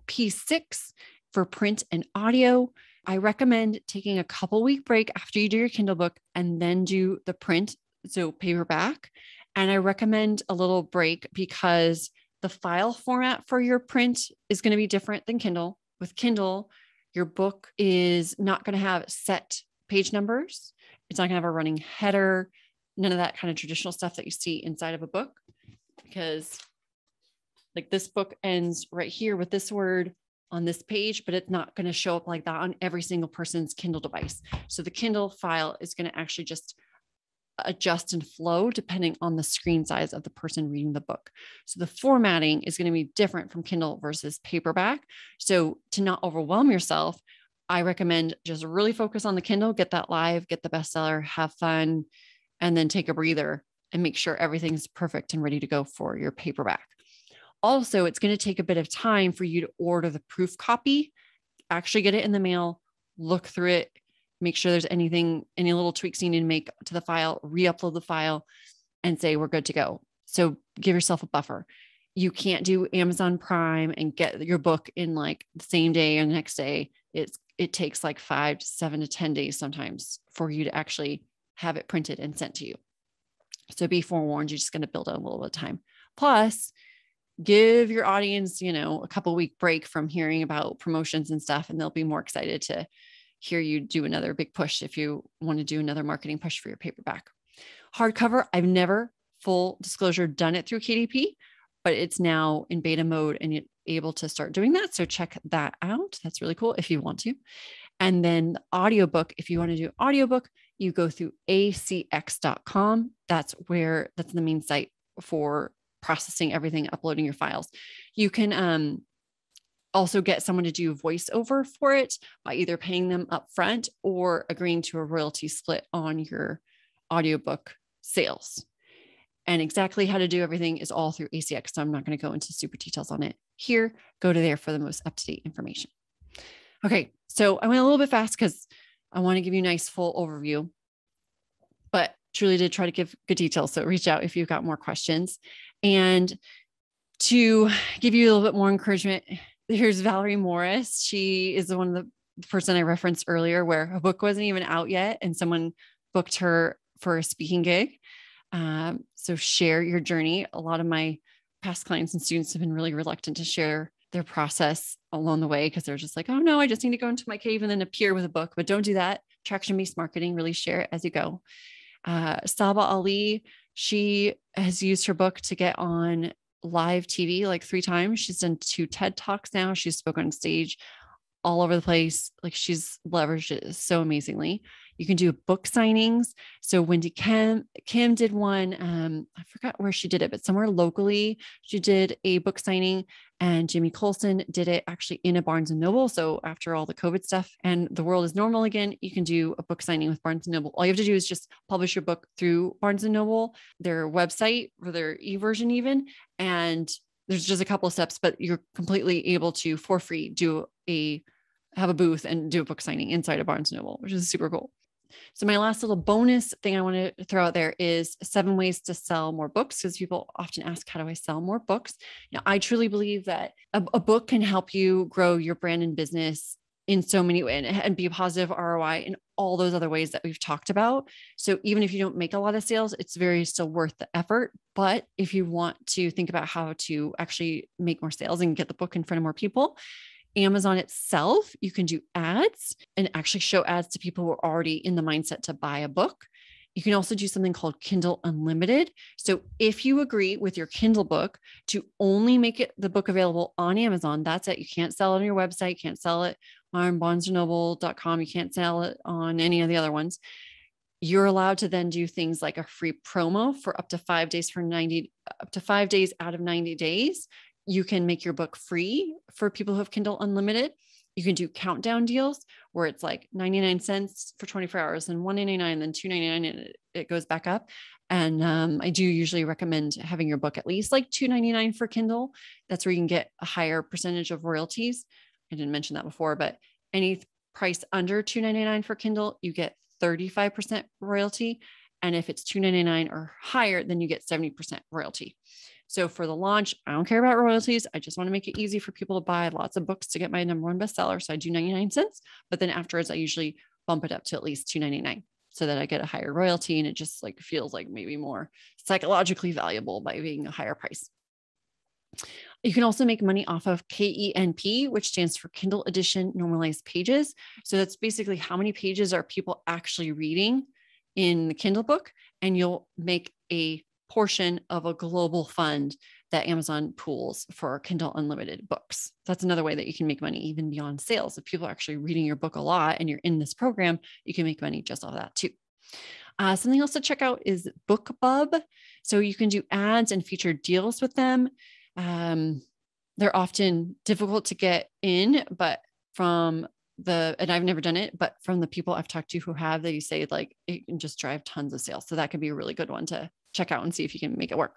P6 for print and audio. I recommend taking a couple week break after you do your Kindle book and then do the print, so paperback. And I recommend a little break because the file format for your print is going to be different than Kindle. With Kindle, your book is not going to have set page numbers. It's not going to have a running header, none of that kind of traditional stuff that you see inside of a book. Because, like, this book ends right here with this word on this page, but it's not going to show up like that on every single person's Kindle device. So the Kindle file is going to actually just adjust and flow depending on the screen size of the person reading the book. So the formatting is going to be different from Kindle versus paperback. So to not overwhelm yourself, I recommend just really focus on the Kindle, get that live, get the bestseller, have fun, and then take a breather and make sure everything's perfect and ready to go for your paperback. Also, it's going to take a bit of time for you to order the proof copy, actually get it in the mail, look through it, make sure there's anything, any little tweaks you need to make to the file, re upload the file, and say, we're good to go. So give yourself a buffer. You can't do Amazon Prime and get your book in like the same day or the next day. It's it takes like five to seven to 10 days sometimes for you to actually have it printed and sent to you. So be forewarned, you're just going to build a little bit of time. Plus, give your audience, you know, a couple week break from hearing about promotions and stuff, and they'll be more excited to hear you do another big push if you want to do another marketing push for your paperback. Hardcover, I've never full disclosure done it through KDP, but it's now in beta mode and you're able to start doing that. So check that out. That's really cool if you want to. And then the audiobook, if you want to do audiobook, you go through acx.com. That's where that's the main site for processing everything, uploading your files. You can um, also get someone to do voiceover for it by either paying them up front or agreeing to a royalty split on your audiobook sales. And exactly how to do everything is all through ACX. So I'm not going to go into super details on it here. Go to there for the most up to date information. Okay. So I went a little bit fast because I want to give you a nice full overview, but truly did try to give good details. So reach out if you've got more questions. And to give you a little bit more encouragement, here's Valerie Morris. She is the one of the person I referenced earlier where a book wasn't even out yet and someone booked her for a speaking gig. Um, so share your journey. A lot of my past clients and students have been really reluctant to share their process along the way because they're just like, oh no, I just need to go into my cave and then appear with a book. But don't do that. Traction based marketing, really share it as you go. Uh, Saba Ali, she has used her book to get on live TV like three times. She's done two TED Talks now. She's spoken on stage all over the place. Like she's leveraged it so amazingly. You can do book signings. So Wendy Kim Kim did one. Um, I forgot where she did it, but somewhere locally she did a book signing, and Jimmy Colson did it actually in a Barnes and Noble. So after all the COVID stuff and the world is normal again, you can do a book signing with Barnes and Noble. All you have to do is just publish your book through Barnes and Noble, their website or their e version even, and there's just a couple of steps, but you're completely able to for free do a have a booth and do a book signing inside of Barnes Noble, which is super cool. So, my last little bonus thing I want to throw out there is seven ways to sell more books because people often ask, How do I sell more books? Know, I truly believe that a, a book can help you grow your brand and business in so many ways and, and be a positive ROI in all those other ways that we've talked about. So even if you don't make a lot of sales, it's very still worth the effort. But if you want to think about how to actually make more sales and get the book in front of more people, Amazon itself, you can do ads and actually show ads to people who are already in the mindset to buy a book. You can also do something called Kindle Unlimited. So if you agree with your Kindle book to only make it the book available on Amazon, that's it. You can't sell it on your website, you can't sell it on barnesandnoble.com, you can't sell it on any of the other ones. you're allowed to then do things like a free promo for up to five days for 90 up to five days out of 90 days you can make your book free for people who have kindle unlimited you can do countdown deals where it's like 99 cents for 24 hours and 199 then 299 and it, it goes back up and um, i do usually recommend having your book at least like 299 for kindle that's where you can get a higher percentage of royalties i didn't mention that before but any price under 299 for kindle you get 35% royalty. And if it's 299 or higher, then you get 70% royalty. So for the launch, I don't care about royalties. I just want to make it easy for people to buy lots of books to get my number one bestseller. So I do 99 cents, but then afterwards I usually bump it up to at least 299 so that I get a higher royalty and it just like feels like maybe more psychologically valuable by being a higher price. You can also make money off of KENP, which stands for Kindle Edition Normalized Pages. So that's basically how many pages are people actually reading in the Kindle book, and you'll make a portion of a global fund that Amazon pools for Kindle Unlimited books. That's another way that you can make money even beyond sales. If people are actually reading your book a lot and you're in this program, you can make money just off that too. Uh, something else to check out is BookBub. So you can do ads and featured deals with them um, they're often difficult to get in, but from the and I've never done it, but from the people I've talked to who have, they say like it can just drive tons of sales. So that could be a really good one to check out and see if you can make it work.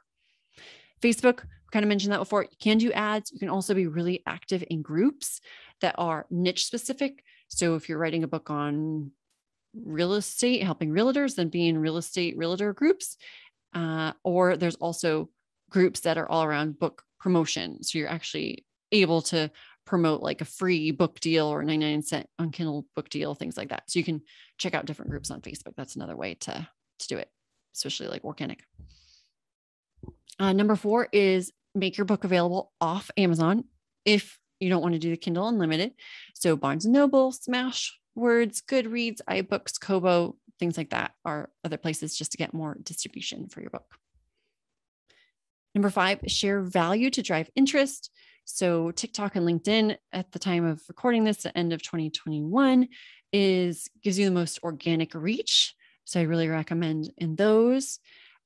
Facebook, kind of mentioned that before. You can do ads. You can also be really active in groups that are niche specific. So if you're writing a book on real estate, helping realtors, then be in real estate realtor groups. Uh, or there's also groups that are all around book promotion. So you're actually able to promote like a free book deal or 99 cent on Kindle book deal, things like that. So you can check out different groups on Facebook. That's another way to, to do it, especially like organic. Uh, number four is make your book available off Amazon if you don't want to do the Kindle Unlimited. So Barnes and Noble, Smashwords, Goodreads, iBooks, Kobo, things like that are other places just to get more distribution for your book. Number five, share value to drive interest. So TikTok and LinkedIn at the time of recording this, the end of 2021, is gives you the most organic reach. So I really recommend in those.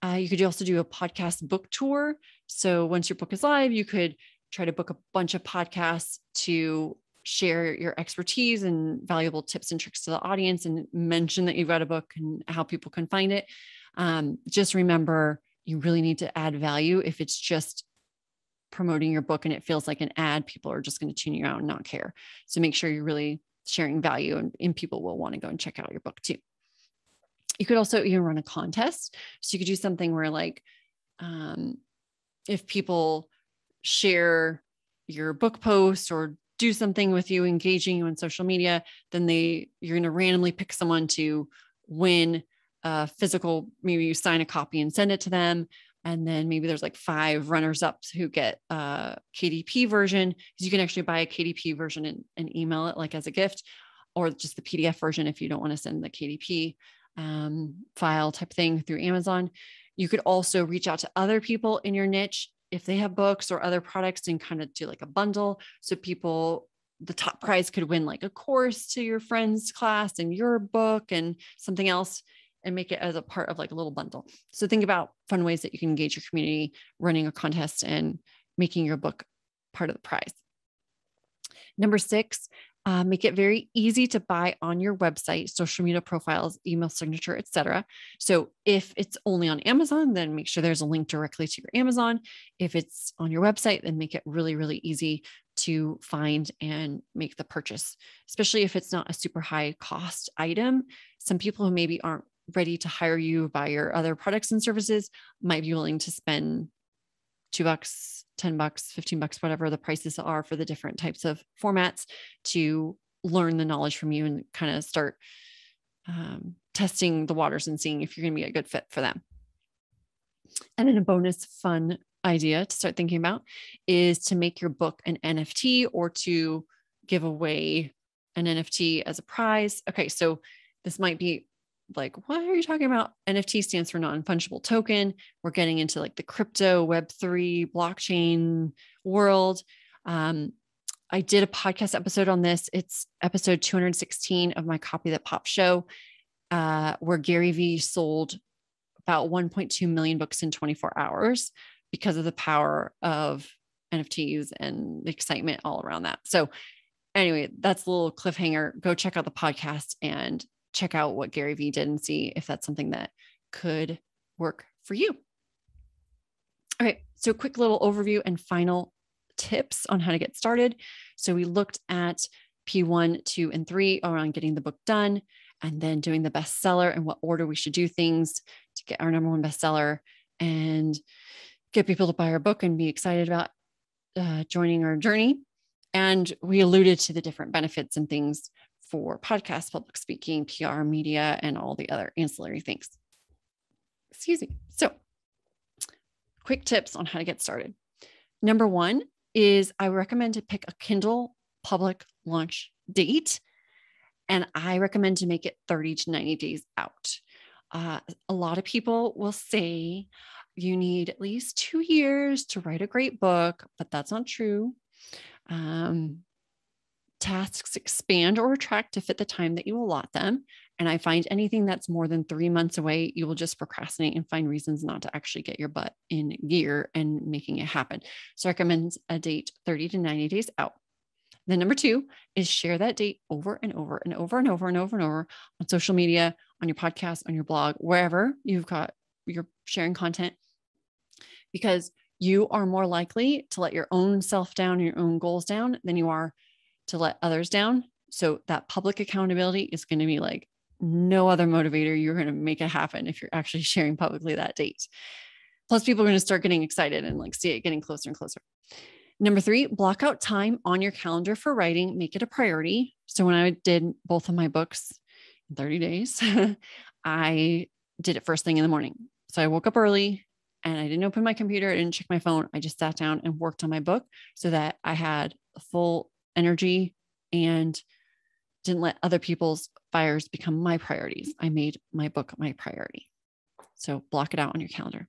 Uh, you could also do a podcast book tour. So once your book is live, you could try to book a bunch of podcasts to share your expertise and valuable tips and tricks to the audience and mention that you've got a book and how people can find it. Um, just remember you really need to add value. If it's just promoting your book and it feels like an ad, people are just going to tune you out and not care. So make sure you're really sharing value and, and people will want to go and check out your book too. You could also even run a contest. So you could do something where like um, if people share your book post or do something with you, engaging you on social media, then they you're going to randomly pick someone to win a physical, maybe you sign a copy and send it to them. And then maybe there's like five runners up who get a KDP version because you can actually buy a KDP version and, and, email it like as a gift or just the PDF version if you don't want to send the KDP um, file type thing through Amazon. You could also reach out to other people in your niche if they have books or other products and kind of do like a bundle. So people, the top prize could win like a course to your friend's class and your book and something else and make it as a part of like a little bundle. So think about fun ways that you can engage your community, running a contest and making your book part of the prize. Number six, uh, make it very easy to buy on your website, social media profiles, email signature, etc. So if it's only on Amazon, then make sure there's a link directly to your Amazon. If it's on your website, then make it really, really easy to find and make the purchase, especially if it's not a super high cost item. Some people who maybe aren't ready to hire you by your other products and services might be willing to spend two bucks, 10 bucks, 15 bucks, whatever the prices are for the different types of formats to learn the knowledge from you and kind of start um, testing the waters and seeing if you're going to be a good fit for them. And then a bonus fun idea to start thinking about is to make your book an NFT or to give away an NFT as a prize. Okay, so this might be like, what are you talking about? NFT stands for non fungible token. We're getting into like the crypto, Web3, blockchain world. Um, I did a podcast episode on this. It's episode 216 of my Copy That Pops show. uh, where Gary Vee sold about 1.2 million books in 24 hours because of the power of NFTs and the excitement all around that. So, anyway, that's a little cliffhanger. Go check out the podcast and check out what Gary Vee did and see if that's something that could work for you. All right, so quick little overview and final tips on how to get started. So, we looked at P1, 2, and 3 around getting the book done and then doing the bestseller and what order we should do things to get our number one bestseller and get people to buy our book and be excited about uh, joining our journey. And we alluded to the different benefits and things for podcasts, public speaking, PR, media, and all the other ancillary things. Excuse me. So, quick tips on how to get started. Number one is I recommend to pick a Kindle public launch date. And I recommend to make it 30 to 90 days out. Uh, a lot of people will say you need at least two years to write a great book, but that's not true. Um, tasks expand or retract to fit the time that you allot them. And I find anything that's more than three months away, you will just procrastinate and find reasons not to actually get your butt in gear and making it happen. So I recommend a date 30 to 90 days out. Then number two is share that date over and over and over and over and over and over on social media, on your podcast, on your blog, wherever you've got you're sharing content, because you are more likely to let your own self down, your own goals down than you are to let others down. So that public accountability is going to be like no other motivator. You're going to make it happen if you're actually [laughs] sharing publicly that date. Plus, people are going to start getting excited and like see it getting closer and closer. Number three, block out time on your calendar for writing, make it a priority. So when I did both of my books in 30 days, [laughs] I did it first thing in the morning. So I woke up early and I didn't open my computer, I didn't check my phone. I just sat down and worked on my book so that I had full energy and didn't let other people's fires become my priorities. I made my book my priority. So block it out on your calendar.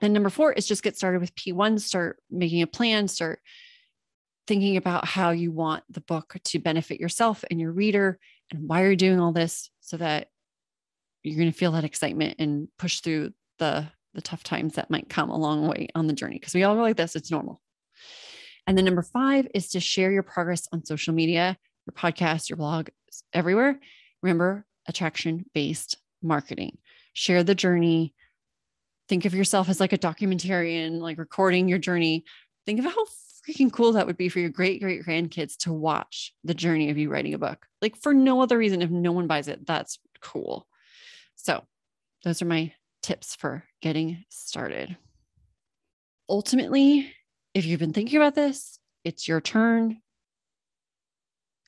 Then number four is just get started with P1, start making a plan, start thinking about how you want the book to benefit yourself and your reader and why you're doing all this so that you're going to feel that excitement and push through the the tough times that might come along the way on the journey because we all go like this it's normal and then number five is to share your progress on social media your podcast your blog everywhere remember attraction based marketing share the journey think of yourself as like a documentarian, like recording your journey. Think of how freaking cool that would be for your great great grandkids to watch the journey of you writing a book. Like for no other reason, if no one buys it, that's cool. So, those are my tips for getting started. Ultimately, if you've been thinking about this, it's your turn.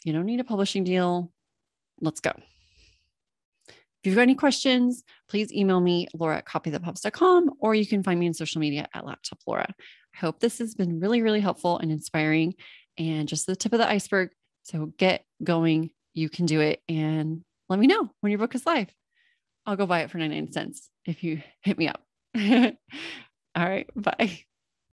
You don't need a publishing deal. Let's go. If you've got any questions, please email me, Laura at copythatpops.com, or you can find me on social media at Laptop Laura. I hope this has been really, really helpful and inspiring and just the tip of the iceberg. So get going. You can do it. And let me know when your book is live. I'll go buy it for 99 cents if you hit me up. [laughs] All right. Bye.